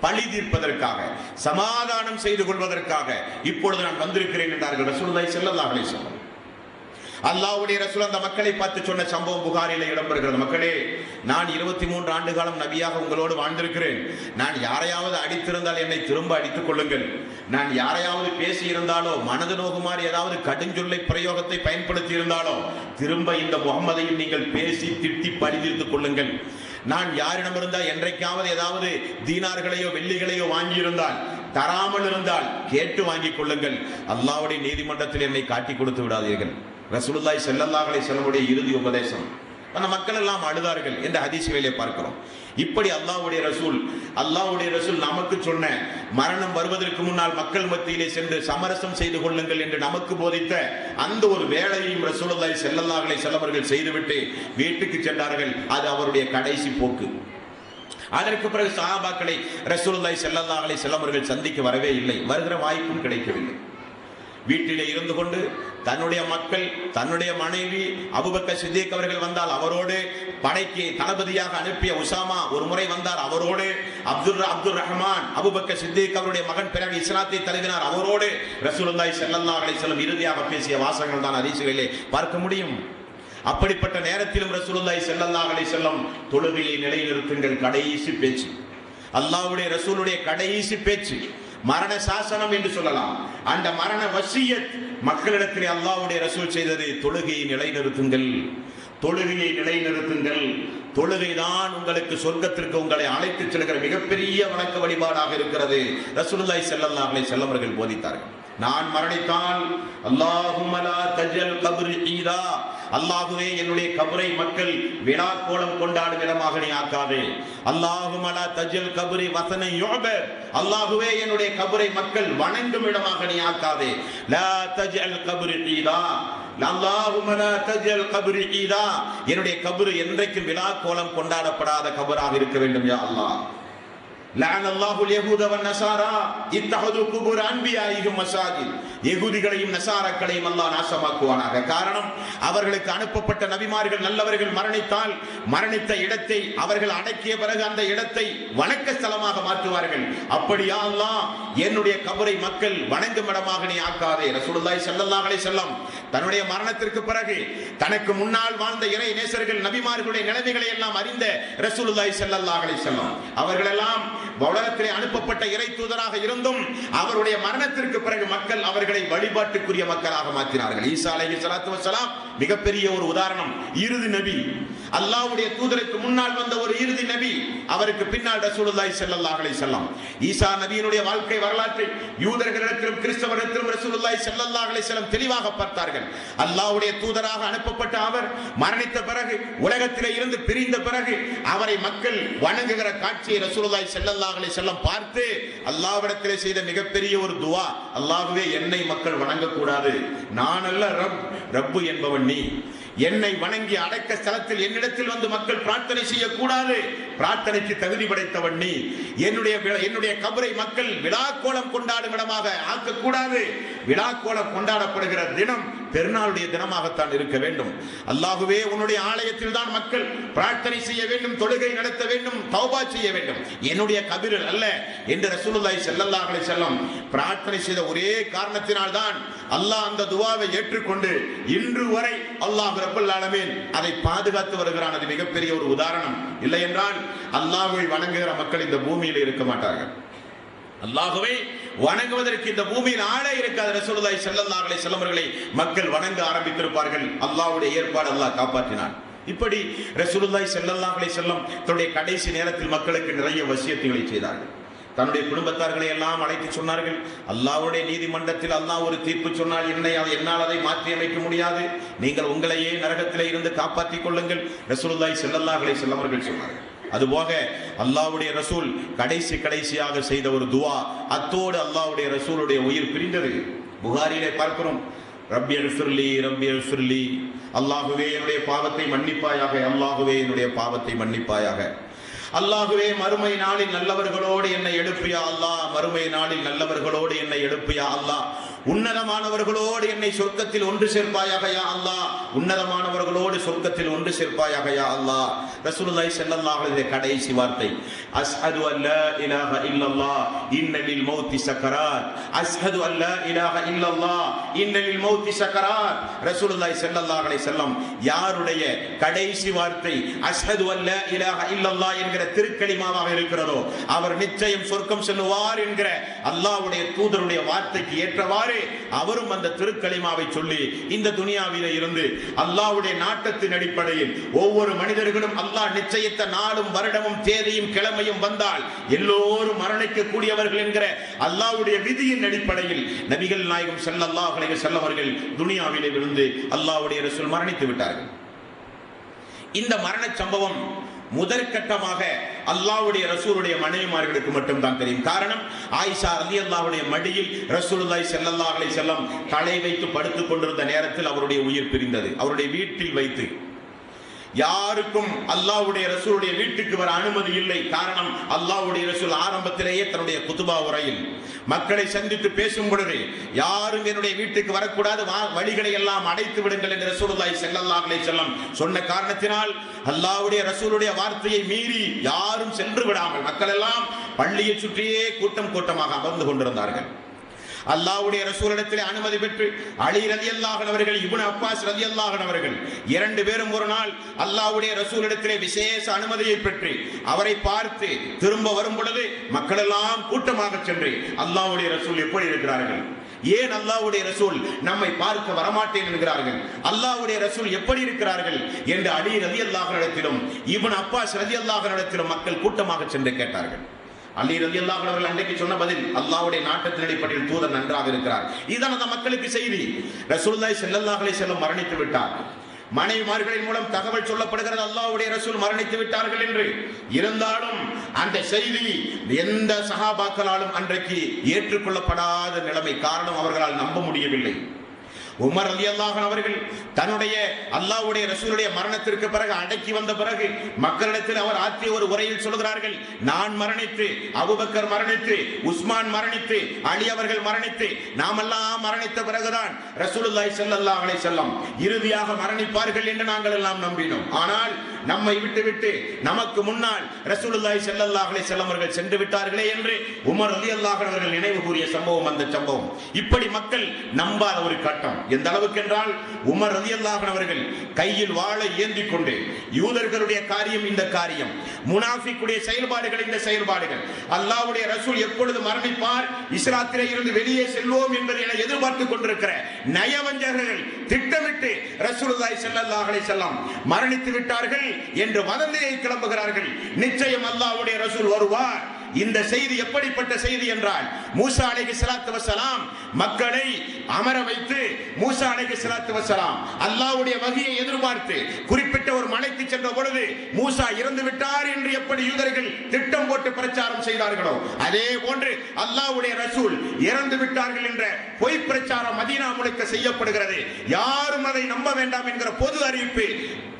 பழி தீர்ப்பதற்காக சமாதானம் செய்து கொள்வதற்காக இப்பொழுது நான் வந்திருக்கிறேன் என்றார்கள் ரசூலுல்லாஹி ஸல்லல்லாஹு செல்லம் அல்லாவுடைய ரசூல் அந்த மக்களை பார்த்து சொன்ன சம்பவம் புகாரில் இடம்பெறுகிறது. மக்களே நான் இருபத்தி மூன்று ஆண்டு காலம் நபியாக உங்களோடு வாழ்ந்திருக்கிறேன். நான் யாரையாவது அடித்திருந்தால் என்னை திரும்ப அடித்துக் கொள்ளுங்கள். நான் யாரையாவது பேசியிருந்தாலோ மனது நோகுமாறு ஏதாவது கடுஞ்சொல்லை பிரயோகத்தை பயன்படுத்தி இருந்தாலோ திரும்ப இந்த முகமதையும் நீங்கள் பேசி திட்டி பழிதீர்த்துக் கொள்ளுங்கள். நான் யாரிடம் இருந்தால் என்றைக்காவது ஏதாவது தீனார்களையோ வெள்ளிகளையோ வாங்கியிருந்தால் தராமல் இருந்தால் கேட்டு வாங்கிக் கொள்ளுங்கள். அல்லாஹ்வுடைய நீதிமன்றத்தில் என்னை காட்டி கொடுத்து விடாதீர்கள். ரசூலுல்லாய் ஸல்லல்லாஹு செல்லவுடைய இறுதி உபதேசம். அந்த மக்கள் எல்லாம் அழுதார்கள் என்ற வேலையை பார்க்கிறோம். இப்படி அல்லாஹ்வுடைய ரசூல் அல்லாஹ்வுடைய ரசூல் நமக்கு சொன்ன மரணம் வருவதற்கு முன்னால் மக்கள் மத்தியிலே சென்று சமரசம் செய்து கொள்ளுங்கள் என்று நமக்கு போதித்த அந்த ஒரு வேலையையும் ரசூலுல்லாஹி ஸல்லல்லாஹு செல்லவர்கள் செய்துவிட்டு வீட்டுக்கு சென்றார்கள். அது அவருடைய கடைசி போக்கு. அதற்கு பிறகு சஹாபாக்களை ரசூலுல்லாஹி ஸல்லல்லாஹு செல்லவர்கள் சந்திக்க வரவே இல்லை. வருகிற வாய்ப்பும் கிடைக்கவில்லை. வீட்டிலே இருந்து கொண்டு தன்னுடைய மக்கள் தன்னுடைய மனைவி அபுபக்க சித்திக் அவர்கள் வந்தால் அவரோடு படைக்கு தளபதியாக அனுப்பிய உசாமா ஒரு முறை வந்தார் அவரோடு. அப்துல் அப்துல் ரஹ்மான் அபுபக்க சித்திக் அவருடைய மகன் பிறகு இஸ்லாத்தை தழுவினார் அவரோடு. ரசூலுல்லாஹி செல்லல்லா அலை செல்லும் இறுதியாக பேசிய வாசகங்கள் தான் அரிசிகளிலே பார்க்க முடியும். அப்படிப்பட்ட நேரத்திலும் ரசூலுல்லாஹி செல்லல்லா அலை செல்லும் தொழுகையை நிலைநிறுத்துங்கள். கடைசி பேச்சு. அல்லாவுடைய ரசூலுடைய கடைசி பேச்சு. மரண சாசனம் என்று சொல்லலாம். அந்த மரண வசியத் மக்களிடத்திலே அல்லாவுடைய ரசூல் செய்தது தொழுகையை நிலைநிறுத்துங்கள். தொழுகையை நிலைநிறுத்துங்கள். தொழுகைதான் உங்களுக்கு சொர்க்கத்திற்கு உங்களை அழைத்துச் செல்கிற மிகப்பெரிய வணக்க வழிபாடாக இருக்கிறது. ரசூலுல்லாஹி செல்லல்லாமே செல்லவர்கள் போதித்தார்கள். நான் மரணித்தால் அல்லாஹுமலா தஜல் கபுர் ஈதா. அல்லாஹுவே என்னுடைய கபரை மக்கள் விழா கோலம் கொண்டாடும் இடமாக நீ ஆக்காதே. அல்லாஹுமலா தஜல் கபுரி வசன யுபர் அல்லாஹுவே என்னுடைய கபரை மக்கள் வணங்கும் இடமாக நீ ஆக்காதே. லா தஜல் கபுர் ஈதா. அல்லாஹும்ம தஜல் ஈதா. என்னுடைய கபரு என்றைக்கும் விழா கோலம் கொண்டாடப்படாத கபராக இருக்க வேண்டும் யா அல்லாஹ். لعن الله اليهود والنصارى اتخذوا قبور انبيائهم مساجد எகுதிகளையும் நசாரக்களையும் நசாராக்களையும் அல்லாஹ் நாசமாக்குவானாக காரணம் அவர்களுக்கு அனுப்பப்பட்ட நபிமார்கள் நல்லவர்கள் மரணித்தால் மரணித்த இடத்தை அவர்கள் அடக்கிய பிறகு அந்த இடத்தை வணக்க ஸ்தலமாக மாற்றுவார்கள் அப்படியா அல்லாஹ் என்னுடைய கபரை மக்கள் வணங்கும் இடமாக நீ ஆக்காதே ரசூலுல்லாஹி ஸல்லல்லாஹு அலைஹி வஸல்லம் தன்னுடைய மரணத்திற்கு பிறகு தனக்கு முன்னால் வாழ்ந்த இறை நேசர்கள் நபிமார்களுடைய நிலைமைகளை எல்லாம் அறிந்த ரசூலுல்லாஹி ஸல்லல்லாஹு அலைஹி வஸல்லம் உலகத்திலே அனுப்பப்பட்ட இறை தூதராக இருந்தும் அவருடைய மரணத்திற்கு பிறகு மக்கள் அவர்களை வழிபாட்டுக்குரிய மக்களாக மாற்றினார்கள். ஈசா அலஹி சலாத்து வசலாம் மிகப்பெரிய ஒரு உதாரணம். இறுதி நபி. அல்லாவுடைய தூதருக்கு முன்னால் வந்த ஒரு இறுதி நபி. அவருக்கு பின்னால் ரசூலுல்லாய் செல்லல்லாஹலை செல்லாம் ஈசா நபியினுடைய வாழ்க்கை வரலாற்றை யூதர்களிடத்திலும் கிறிஸ்தவரிடத்திலும் ரசூலுல்லாய் ஸல்லல்லாஹு அலைஹி தெளிவாக பார்த்தார்கள். அல்லாவுடைய தூதராக அனுப்பப்பட்ட அவர் மரணித்த பிறகு உலகத்திலே இருந்து பிரிந்த பிறகு அவரை மக்கள் வணங்குகிற காட்சியை ரசூலுல்லாய் ஸல்லல்லாஹு அலைஹி பார்த்து அல்லாவிடத்திலே செய்த மிகப்பெரிய ஒரு துவா அல்லாஹ்வே என்னை மக்கள் வணங்கக்கூடாது. நான் அல்ல ரப் ரப்பு என்பவன் நீ. என்னை வணங்கி அடக்க ஸ்தலத்தில் என்னிடத்தில் வந்து மக்கள் பிரார்த்தனை செய்யக்கூடாது. பிரார்த்தனைக்கு தகுதி படைத்தவன் நீ. என்னுடைய என்னுடைய கபரை மக்கள் விழாக்கோலம் கொண்டாடும் இடமாக ஆக்கக்கூடாது. விழாக்கோலம் கொண்டாடப்படுகிற தினம் பெருநாளுடைய தினமாகத்தான் இருக்க வேண்டும். அல்லாஹுவே உன்னுடைய ஆலயத்தில் தான் மக்கள் பிரார்த்தனை செய்ய வேண்டும் தொழுகை நடத்த வேண்டும் தௌபா செய்ய வேண்டும். என்னுடைய கபிரல் அல்ல. என்று ரசூலுல்லாஹி ஸல்லல்லாஹு அலைஹி வஸல்லம் பிரார்த்தனை செய்த ஒரே காரணத்தினால் தான் அல்லாஹ் அந்த துவாவை ஏற்றுக்கொண்டு இன்று வரை அல்லாஹ் ரப்பல் ஆலமீன் அதை பாதுகாத்து வருகிறான். அது மிகப்பெரிய ஒரு உதாரணம். இல்லை என்றால் அல்லாஹ்வை வணங்குகிற மக்கள் இந்த பூமியில் இருக்க மாட்டார்கள். அல்லாகவே வணங்குவதற்கு இந்த பூமியில் ஆளே இருக்காது ரசூலுல்லாஹி ஸல்லல்லாஹு அலைஹி மக்கள் வணங்க ஆரம்பித்திருப்பார்கள். அல்லாஹ்வுடைய ஏற்பாடு அல்லாஹ் காப்பாற்றினான். இப்படி ரசூலுல்லாஹி ஸல்லல்லாஹு அலைஹி தன்னுடைய கடைசி நேரத்தில் மக்களுக்கு நிறைய வசியத்துகளை செய்தார்கள். தன்னுடைய குடும்பத்தார்களை எல்லாம் அழைத்து சொன்னார்கள். அல்லாவுடைய நீதிமன்றத்தில் அல்லாஹ் ஒரு தீர்ப்பு சொன்னால் என்னை அதை என்னால் அதை மாற்றி அமைக்க முடியாது. நீங்கள் உங்களையே நரகத்திலே இருந்து காப்பாற்றிக் கொள்ளுங்கள். ரசூலுல்லாய் ஸல்லல்லாஹு அலைஹி சொன்னார்கள். அதுபோக அல்லாஹ்வுடைய ரசூல் கடைசி கடைசியாக செய்த ஒரு துவா. அத்தோடு அல்லாவுடைய ரசூலுடைய உயிர் பிரிந்தது. புகாரிலே பார்க்கிறோம். ரப்பி அல்ஃபிர்லி ரப்பி அல்ஃபிர்லி அல்லாஹுவே என்னுடைய பாவத்தை மன்னிப்பாயாக அல்லாஹுவே என்னுடைய பாவத்தை மன்னிப்பாயாக. அல்லாஹுவே மறுமை நாளில் நல்லவர்களோடு என்னை எழுப்பியா அல்லாஹ் மறுமை நாளில் நல்லவர்களோடு என்னை எழுப்பியா அல்லாஹ் உன்னதமானவர்களோடு என்னை சொர்க்கத்தில் ஒன்று சேர்ப்பாயாக யா அல்லாஹ். உன்னதமானவர்களோடு சொர்க்கத்தில் ஒன்று சேர்ப்பாயாக யா அல்லாஹ். ரசூலுல்லாஹி ஸல்லல்லாஹு அலைஹி கடைசி வார்த்தை. அஸ்ஹது அல்லா இலாஹ இல்லல்லாஹ் இன்னலில் மௌத்தி சக்கராத். அஸ்ஹது அல்லா இலாஹ இல்லல்லாஹ் இன்னலில் மௌத்தி சக்கராத். ரசூலுல்லாஹி ஸல்லல்லாஹு அலைஹி வஸல்லம் யாருடைய கடைசி வார்த்தை அஸ்ஹது அல்லா இலாஹ இல்லல்லாஹ் என்கிற திருக்கலிமாவாக இருக்கிறதோ அவர் நிச்சயம் சொர்க்கம் செல்லுவார் என்கிற அல்லாஹ்வுடைய தூதருடைய வார்த்தைக்கு ஏற்றவாறு அவரும் அந்த திருக்கலிமாவை சொல்லி இந்த துனியாவிலே இருந்து அல்லாஹ்வுடைய நாட்டத்தின் அடிப்படையில் ஒவ்வொரு மனிதர்களும் அல்லாஹ் நிச்சயித்த நாளும் வருடமும் தேதியும் கிழமையும் வந்தால் எல்லோரும் மரணிக்க கூடியவர்கள் என்கிற அல்லாஹ்வுடைய விதியின் அடிப்படையில் நபிகள் நாயகம் ஸல்லல்லாஹு அலைஹி செல்லவர்கள் துனியாவிலே விழுந்து அல்லாவுடைய ரசூல் மரணித்து விட்டார்கள். இந்த மரண சம்பவம் முதற்கட்டமாக அல்லாவுடைய ரசூலுடைய மனைவிமார்களுக்கு மட்டும் தான் தெரியும். காரணம் ஆயிஷா அலி அல்லாவுடைய மடியில் ரசூலுல்லாய் ஸல்லல்லாஹு செல்லம் வஸல்லம் தலை வைத்து படுத்துக் கொண்டிருந்த நேரத்தில் அவருடைய உயிர் பிரிந்தது. அவருடைய வீட்டில் வைத்து. யாருக்கும் அல்லாஹ்வுடைய ரசூலுடைய வீட்டுக்கு வர அனுமதி இல்லை. காரணம் அல்லாவுடைய ரசூல் ஆரம்பத்திலேயே தன்னுடைய குத்துபா உரையில் மக்களை சந்தித்து பேசும் பொழுது யாரும் என்னுடைய வீட்டுக்கு வரக்கூடாது வா- வழிகளை எல்லாம் அடைத்து விடுங்கள் என்று ரசூலுல்லாய் செல்லல்லாஹலை செல்லம் சொன்ன காரணத்தினால் அல்லாவுடைய ரசூலுடைய வார்த்தையை மீறி யாரும் சென்று விடாமல் மக்கள் எல்லாம் பள்ளியை சுற்றியே கூட்டம் கூட்டமாக அமர்ந்து கொண்டிருந்தார்கள். அல்லாவுடைய ரசூலிடத்திலே அனுமதி பெற்று அலி ரலியல்லாஹு அவர்கள் இபுன் அப்பாஸ் ரலியல்லாஹு அவர்கள் இரண்டு பேரும் ஒரு நாள் அல்லாவுடைய ரசூலிடத்திலே விசேஷ அனுமதியை பெற்று அவரை பார்த்து திரும்ப வரும் பொழுது மக்கள் எல்லாம் கூட்டமாக சென்று அல்லாவுடைய ரசூல் எப்படி இருக்கிறார்கள்? ஏன் அல்லாவுடைய ரசூல் நம்மை பார்க்க வரமாட்டேன் என்கிறார்கள்? அல்லாவுடைய ரசூல் எப்படி இருக்கிறார்கள்? என்று அலி ரலியல்லாஹு இடத்திலும் அப்பா அப்பாஸ் அல்லாஹ் இடத்திலும் மக்கள் கூட்டமாக சென்று கேட்டார்கள். அலி ரலி அவர்கள் அன்றைக்கு சொன்ன பதில் அல்லாவுடைய நாட்டத்தின் அடிப்படையில் தூதர் நன்றாக இருக்கிறார். இதுதான் அந்த மக்களுக்கு செய்தி. ரசூல்லாய் செல்லல்லாஹலை செல்லும் மரணித்து விட்டார். மனைவிமார்களின் மூலம் தகவல் சொல்லப்படுகிறது அல்லாவுடைய ரசூல் மரணித்து விட்டார்கள் என்று. இருந்தாலும் அந்த செய்தி எந்த சகாபாக்களாலும் அன்றைக்கு ஏற்றுக்கொள்ளப்படாத நிலைமை காரணம் அவர்களால் நம்ப முடியவில்லை. உமர் அலி அவர்கள் தன்னுடைய அல்லாவுடைய ரசூலுடைய மரணத்திற்கு பிறகு அடக்கி வந்த பிறகு மக்களிடத்தில் அவர் ஆற்றிய ஒரு உரையில் சொல்கிறார்கள் நான் மரணித்து அபுபக்கர் மரணித்து உஸ்மான் மரணித்து அலி அவர்கள் மரணித்து நாமெல்லாம் மரணித்த பிறகுதான் ரசூலுல்லாய் செல்லல்லா அலைஹி செல்லம் இறுதியாக மரணிப்பார்கள் என்று நாங்கள் எல்லாம் நம்பினோம். ஆனால் நம்மை விட்டுவிட்டு நமக்கு முன்னால் ரசூலுல்லாய் செல்லல்லாஹலை அலைஹி அவர்கள் சென்று விட்டார்களே என்று உமர் அலி அல்லாஹர்கள் அவர்கள் நினைவு கூறிய சம்பவம் அந்த சம்பவம். இப்படி மக்கள் நம்பாத ஒரு கட்டம். எந்த அளவுக்கு என்றால் உமர் அலி அல்லாஹன் அவர்கள் கையில் வாழை ஏந்தி கொண்டு யூதர்களுடைய காரியம் இந்த காரியம். முனாஃபிக்குடைய செயல்பாடுகள் இந்த செயல்பாடுகள். அல்லாவுடைய ரசூல் எப்பொழுது மரணிப்பார்? இஸ்லாத்திலே இருந்து வெளியே செல்வோம் என்பதை என எதிர்பார்த்து கொண்டிருக்கிற நயவஞ்சகர்கள் திட்டமிட்டு ரசூலுல்லாய் செல்லல்லாஹலை செல்லம் மரணித்து விட்டார்கள். என்று வதந்தியை கிளம்புகிறார்கள். நிச்சயம் அல்லாவுடைய ரசூல் வருவார். இந்த செய்தி எப்படிப்பட்ட செய்தி என்றால் மூசா அலைகி சலாத்து வசலாம் மக்களை அமர வைத்து மூசா அலைகி சலாத்து வசலாம் அல்லாவுடைய வகையை எதிர்பார்த்து குறிப்பிட்ட ஒரு மலைக்கு சென்ற பொழுது மூசா இறந்து விட்டார் என்று எப்படி யூதர்கள் திட்டம் போட்டு பிரச்சாரம் செய்தார்களோ அதே போன்று அல்லாவுடைய ரசூல் இறந்து விட்டார்கள் என்ற பொய் பிரச்சாரம் மதீனா முழுக்க செய்யப்படுகிறது. யாரும் அதை நம்ப வேண்டாம் என்கிற பொது அறிவிப்பு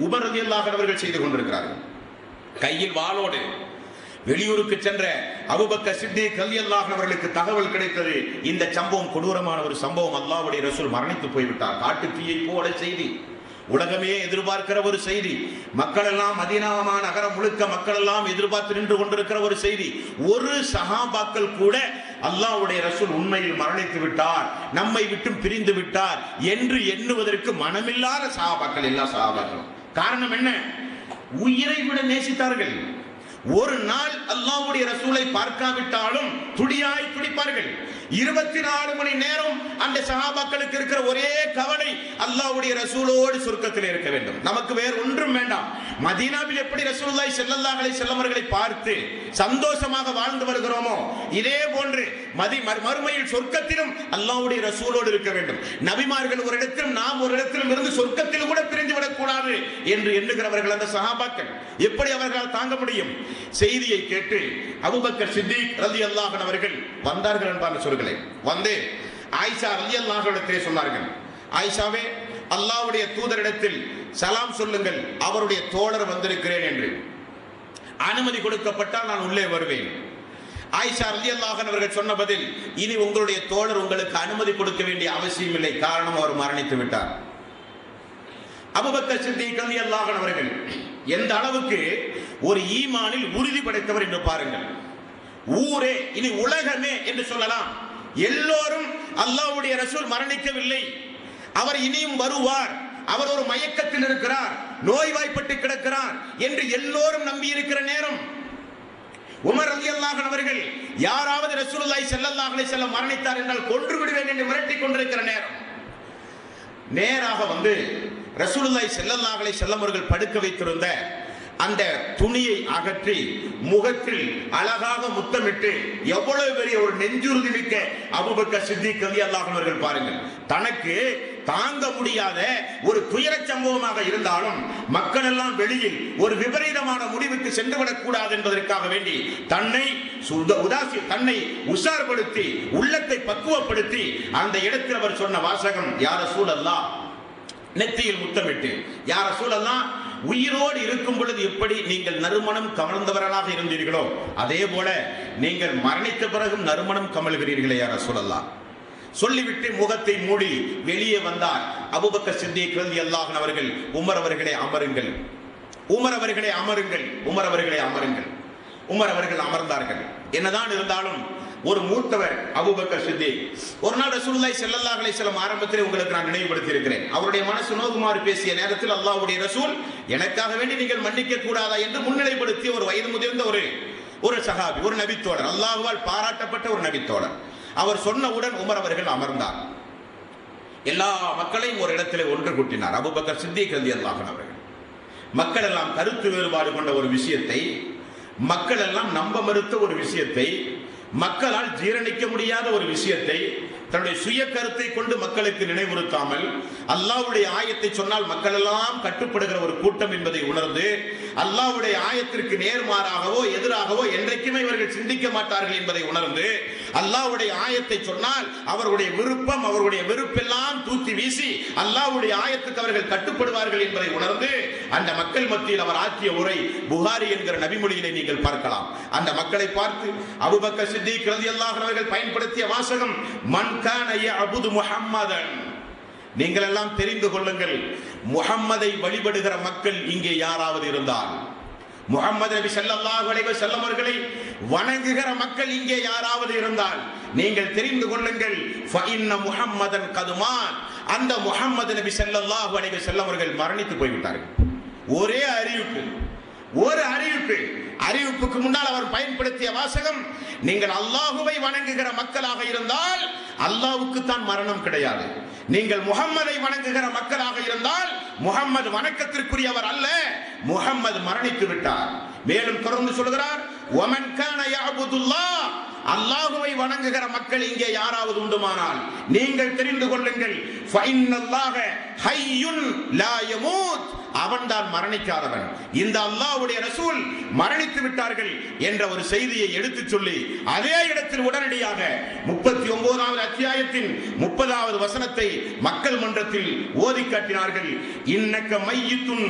உபரதியல்லாக அவர்கள் செய்து கொண்டிருக்கிறார்கள். கையில் வாளோடு வெளியூருக்கு சென்ற அபுபக்க சித்தி கல்யல்லாஹ் அவர்களுக்கு தகவல் கிடைத்தது. இந்த சம்பவம் கொடூரமான ஒரு சம்பவம். அல்லாவுடைய ரசூல் மரணித்து போய்விட்டார். காட்டு தீயை போல செய்தி. உலகமே எதிர்பார்க்கிற ஒரு செய்தி. மக்கள் எல்லாம் மதீனாமா நகரம் முழுக்க மக்கள் எல்லாம் எதிர்பார்த்து நின்று கொண்டிருக்கிற ஒரு செய்தி. ஒரு சகாபாக்கள் கூட அல்லாஹ்வுடைய ரசூல் உண்மையில் மரணித்து விட்டார். நம்மை விட்டும் பிரிந்து விட்டார் என்று எண்ணுவதற்கு மனமில்லாத சஹாபாக்கள் எல்லா சஹாபாக்களும். காரணம் என்ன? உயிரை விட நேசித்தார்கள். ஒரு நாள் அல்லாவுடைய ரசூலை பார்க்காவிட்டாலும் துடியாய் துடிப்பார்கள். இருபத்தி நாலு மணி நேரம் அந்த சஹாபாக்களுக்கு இருக்கிற ஒரே கவலை அல்லாவுடைய ரசூலோடு சுருக்கத்தில் இருக்க வேண்டும். நமக்கு வேறு ஒன்றும் வேண்டாம். மதீனாவில் எப்படி ரசூல்லாய் ஸல்லல்லாஹு அலைஹி பார்த்து சந்தோஷமாக வாழ்ந்து வருகிறோமோ இதே போன்று மதி மறுமையில் சொர்க்கத்திலும் அல்லாஹ்வுடைய ரசூலோடு இருக்க வேண்டும். நபிமார்கள் ஒரு இடத்திலும் நாம் ஒரு இடத்திலும் இருந்து சொர்க்கத்தில் கூட பிரிந்து விடக்கூடாது என்று எண்ணுகிறவர்கள் அந்த சஹாபாக்கள். எப்படி அவர்களால் தாங்க முடியும்? செய்தியை கேட்டு அபுபக்கர் சித்திக் ரதி அல்லாஹன் அவர்கள் வந்தார்கள் என்பார்கள் அவர்களே. வந்து ஆயிஷா அலி அல்லாஹிடத்திலே சொன்னார்கள். ஆயிஷாவே அல்லாவுடைய தூதரிடத்தில் சலாம் சொல்லுங்கள் அவருடைய தோழர் வந்திருக்கிறேன் என்று. அனுமதி கொடுக்கப்பட்டால் நான் உள்ளே வருவேன். ஆயிஷா அலி அல்லாஹன் அவர்கள் சொன்ன பதில் இனி உங்களுடைய தோழர் உங்களுக்கு அனுமதி கொடுக்க வேண்டிய அவசியம் இல்லை காரணம் அவர் மரணித்து விட்டார். அபுபக்கர் சித்திக் ரலியல்லாஹு அன்ஹு அவர்கள் எந்த அளவுக்கு ஒரு ஈமானில் உறுதி படைத்தவர் என்று பாருங்கள். ஊரே இனி உலகமே என்று சொல்லலாம். எல்லோரும் அல்லாஹ்வுடைய ரசூல் மரணிக்கவில்லை. அவர் இனியும் வருவார். அவர் ஒரு மயக்கத்தில் இருக்கிறார். நோய்வாய்ப்பட்டு கிடக்கிறார் என்று எல்லோரும் நம்பி இருக்கிற நேரம். உமர் அலி அல்லாஹன் அவர்கள் யாராவது ரசூலுல்லாய் ஸல்லல்லாஹு செல்ல மரணித்தார் என்றால் கொன்று விடுவேன் என்று மிரட்டிக் கொண்டிருக்கிற நேரம். நேராக வந்து ரசூலுல்லாய் ஸல்லல்லாஹு செல்லம் அவர்கள் படுக்க வைத்திருந்த அந்த துணியை அகற்றி முகத்தில் அழகாக முத்தமிட்டு எவ்வளவு பெரிய ஒரு நெஞ்சுறுதி மிக்க அபுபக்க சித்தி கவி அன்ஹு அவர்கள் பாருங்கள். தனக்கு தாங்க முடியாத ஒரு துயரச் சம்பவமாக இருந்தாலும் மக்கள் எல்லாம் வெளியில் ஒரு விபரீதமான முடிவுக்கு சென்று விடக்கூடாது என்பதற்காக வேண்டி தன்னை சுத- உதாசி தன்னை உஷார்படுத்தி உள்ளத்தை பக்குவப்படுத்தி அந்த இடத்தில் அவர் சொன்ன வாசகம் யார சூழல்லாம் நெத்தியில் முத்தமிட்டு யார சூழல்லாம் உயிரோடு இருக்கும் பொழுது எப்படி நீங்கள் நறுமணம் கமழ்ந்தவர்களாக இருந்தீர்களோ அதே போல நீங்கள் மரணித்த பிறகும் நறுமணம் கமழ்கிறீர்களே யார சொல்லலாம் சொல்லிவிட்டு முகத்தை மூடி வெளியே வந்தார். அபுபக்க சித்தியை ரலியல்லாஹு அல்லாஹன் அவர்கள் உமர் அவர்களை அமருங்கள். உமர் அவர்களை அமருங்கள். உமர் அவர்களை அமருங்கள். உமர் அவர்கள் அமர்ந்தார்கள். என்னதான் இருந்தாலும் ஒரு மூத்தவர் அபுபக்கர் சித்தி ஒரு நாள் ரசூலுல்லாஹி ஸல்லல்லாஹு அலைஹி வஸல்லம் ஆரம்பத்திலே உங்களுக்கு நான் நினைவுபடுத்தி இருக்கிறேன் அவருடைய மனசு நோகுமாறு பேசிய நேரத்தில் அல்லாஹ்வுடைய ரசூல் எனக்காக வேண்டி நீங்கள் மன்னிக்க கூடாதா என்று முன்னிலைப்படுத்திய ஒரு வயது முதிர்ந்த ஒரு ஒரு சஹாபி ஒரு நபித்தோழர். அல்லாஹ்வால் பாராட்டப்பட்ட ஒரு நபித்தோழர். அவர் சொன்னவுடன் உமர் அவர்கள் அமர்ந்தார். எல்லா மக்களையும் ஒரு இடத்துல ஒன்று கூட்டினார் அபுபக்கர் சித்திக் ரலியல்லாஹு அல்லாஹன் அவர்கள். மக்கள் எல்லாம் கருத்து வேறுபாடு கொண்ட ஒரு விஷயத்தை மக்கள் எல்லாம் நம்ப மறுத்த ஒரு விஷயத்தை மக்களால் ஜீரணிக்க முடியாத ஒரு விஷயத்தை தன்னுடைய சுய கருத்தை கொண்டு மக்களுக்கு நினைவுறுத்தாமல் அல்லாவுடைய ஆயத்தை சொன்னால் மக்கள் எல்லாம் கட்டுப்படுகிற ஒரு கூட்டம் என்பதை உணர்ந்து அல்லாவுடைய ஆயத்திற்கு நேர்மாறாகவோ எதிராகவோ என்றைக்குமே இவர்கள் சிந்திக்க மாட்டார்கள் என்பதை உணர்ந்து அல்லாஹ்வுடைய ஆயத்தை சொன்னால் அவர்களுடைய விருப்பம் அவர்களுடைய வெறுப்பெல்லாம் தூக்கி வீசி அல்லாஹ்வுடைய ஆயத்துக்கு அவர்கள் கட்டுப்படுவார்கள் என்பதை உணர்ந்து அந்த மக்கள் மத்தியில் அவர் ஆற்றிய உரை புகாரி என்கிற நபிமொழியிலே நீங்கள் பார்க்கலாம். அந்த மக்களை பார்த்து அபுபக்க சித்தி ரலியல்லாஹு அன்ஹு அவர்கள் பயன்படுத்திய வாசகம் மன்கான் அபுது முஹம்மதன். நீங்கள் எல்லாம் தெரிந்து கொள்ளுங்கள் முகம்மதை வழிபடுகிற மக்கள் இங்கே யாராவது இருந்தால். முகமது நபி ஸல்லல்லாஹு அலைஹி வஸல்லம் அவர்களை வணங்குகிற மக்கள் இங்கே யாராவது இருந்தால் நீங்கள் தெரிந்து கொள்ளுங்கள். ஃபஇன்ன கதுமான் அந்த முகமது நபி ஸல்லல்லாஹு அலைஹி வஸல்லம் அவர்கள் மரணித்து போய்விட்டார்கள். ஒரே அறிவிப்பு. ஒரு அறிவிப்பு. அறிவிப்புக்கு முன்னால் அவர் பயன்படுத்திய வாசகம் நீங்கள் அல்லாஹுவை வணங்குகிற மக்களாக இருந்தால் அல்லாஹ்வுக்கு தான் மரணம் கிடையாது. நீங்கள் முகம்மதை வணங்குகிற மக்களாக இருந்தால் முகம்மது வணக்கத்திற்குரியவர் அல்ல முகம்மது மரணித்து விட்டார். மேலும் தொடர்ந்து சொல்கிறார் ஒமன் கான யஅபுதுல்லாஹ். அல்லாஹுவை வணங்குகிற மக்கள் இங்கே யாராவது உண்டுமானால் நீங்கள் தெரிந்து கொள்ளுங்கள் ஃபைன் அல்லாஹ லா யமூத். அவன்தான் மரணிக்காதவன். இந்த அல்லாவுடைய ரசூல் மரணித்து விட்டார்கள் என்ற ஒரு செய்தியை எடுத்துச் சொல்லி அதே இடத்தில் உடனடியாக முப்பத்தி ஒன்பதாவது அத்தியாயத்தின் முப்பதாவது வசனத்தை மக்கள் மன்றத்தில் ஓதி காட்டினார்கள். இன்னக்க மையித்துன்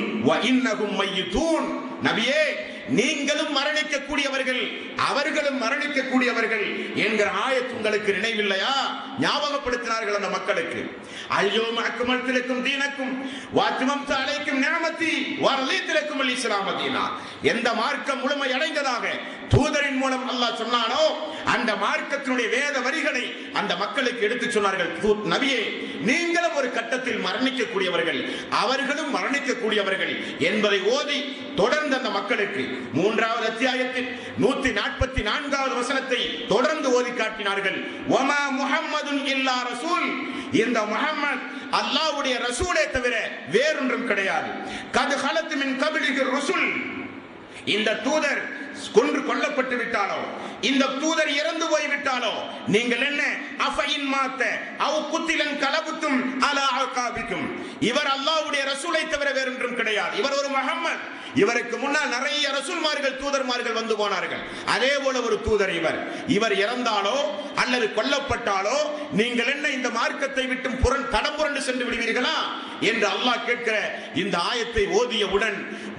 இன்னகும் மையித்தூன். நபியே நீங்களும் மரணிக்கக்கூடியவர்கள் அவர்களும் மரணிக்கக்கூடியவர்கள் என்கிற ஆயத்துங்களுக்கு நினைவில்லையா? ஞாபகப்படுத்தினார்கள் அந்த மக்களுக்கு. ஐயோ அக்குமத்திற்கும் தீனக்கும் வாத்திமம் அழைக்கும் நியமத்தி வரலீத்திற்கும் இஸ்லாமதீனா எந்த மார்க்கம் முழுமை அடைந்ததாக தூதரின் மூலம் அல்லாஹ் சொன்னானோ அந்த மார்க்கத்தினுடைய வேத வரிகளை அந்த மக்களுக்கு எடுத்து சொன்னார்கள். நபியே நீங்களும் ஒரு கட்டத்தில் மரணிக்கக்கூடியவர்கள் அவர்களும் மரணிக்கக்கூடியவர்கள் என்பதை ஓதி தொடர்ந்து அந்த மக்களுக்கு மூன்றாவது அத்தியாயத்தில் நூத்தி நாற்பத்தி நான்காவது வசனத்தை தொடர்ந்து ஓதி காட்டினார்கள். ஒமா முஹம்மதுன் இல்லா ரசூல். இந்த முஹம்மது அல்லாஹ்வுடைய ரசூலே தவிர வேறொன்றும் கிடையாது. கது ஹலத்து மின் கபிலிக ரசூல். இந்த தூதர் கொன்று கொல்லப்பட்டு விட்டாலோ இந்த தூதர் இறந்து போய் விட்டாலோ நீங்கள் என்ன? அஃபையின் மாத்த அவ் குத்திலன் கலபுத்தும் அலா அகாபிக்கும். இவர் அல்லாஹ்வுடைய ரசூலை தவிர வேறொன்றும் கிடையாது. இவர் ஒரு முஹம்மத். இவருக்கு முன்னால் நிறைய ரசூல்மார்கள் தூதர்மார்கள் வந்து போனார்கள். அதே போல ஒரு தூதர் இவர். இவர் இறந்தாலோ அல்லது கொல்லப்பட்டாலோ நீங்கள் என்ன இந்த மார்க்கத்தை விட்டு புரண் தடம்புரண்டு சென்று விடுவீர்களா? என்று அல்லாஹ் கேட்கிற இந்த ஆயத்தை ஓதியவுடன்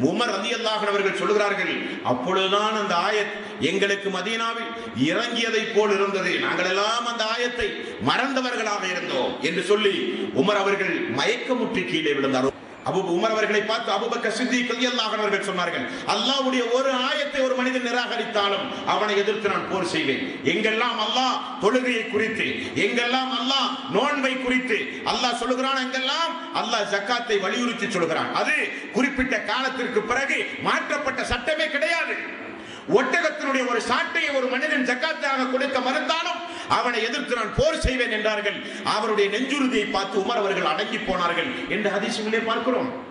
உமர் ரலியல்லாஹு அவர்கள் சொல்கிறார்கள் அப்பொழுதுதான் அந்த ஆயத் எங்களுக்கு மதீனாவில் இறங்கியதை போல் இருந்தது. நாங்கள் எல்லாம் அந்த ஆயத்தை மறந்தவர்களாக இருந்தோம் என்று சொல்லி உமர் அவர்கள் மயக்கமுற்றி கீழே விழுந்தார். அபு உமர் அவர்களை பார்த்து அபுபக்க சித்தி கல்யாணம் அவர்கள் சொன்னார்கள் அல்லாவுடைய ஒரு ஆயத்தை ஒரு மனிதன் நிராகரித்தாலும் அவனை எதிர்த்து நான் போர் செய்வேன். எங்கெல்லாம் அல்லாஹ் தொழுகையை குறித்து எங்கெல்லாம் அல்லாஹ் நோன்பை குறித்து அல்லாஹ் சொல்லுகிறான் எங்கெல்லாம் அல்லாஹ் ஜக்காத்தை வலியுறுத்தி சொல்கிறான் அது குறிப்பிட்ட காலத்திற்கு பிறகு மாற்றப்பட்ட சட்டமே கிடையாது. ஒட்டகத்தினுடைய ஒரு சாட்டையை ஒரு மனிதன் ஜக்காத்தாக கொடுக்க மறுத்தாலும் அவனை எதிர்த்து நான் போர் செய்வேன் என்றார்கள். அவருடைய நெஞ்சுறுதியை பார்த்து உமர் அவர்கள் அடங்கி போனார்கள். என்று அதிசயங்களே பார்க்கிறோம்.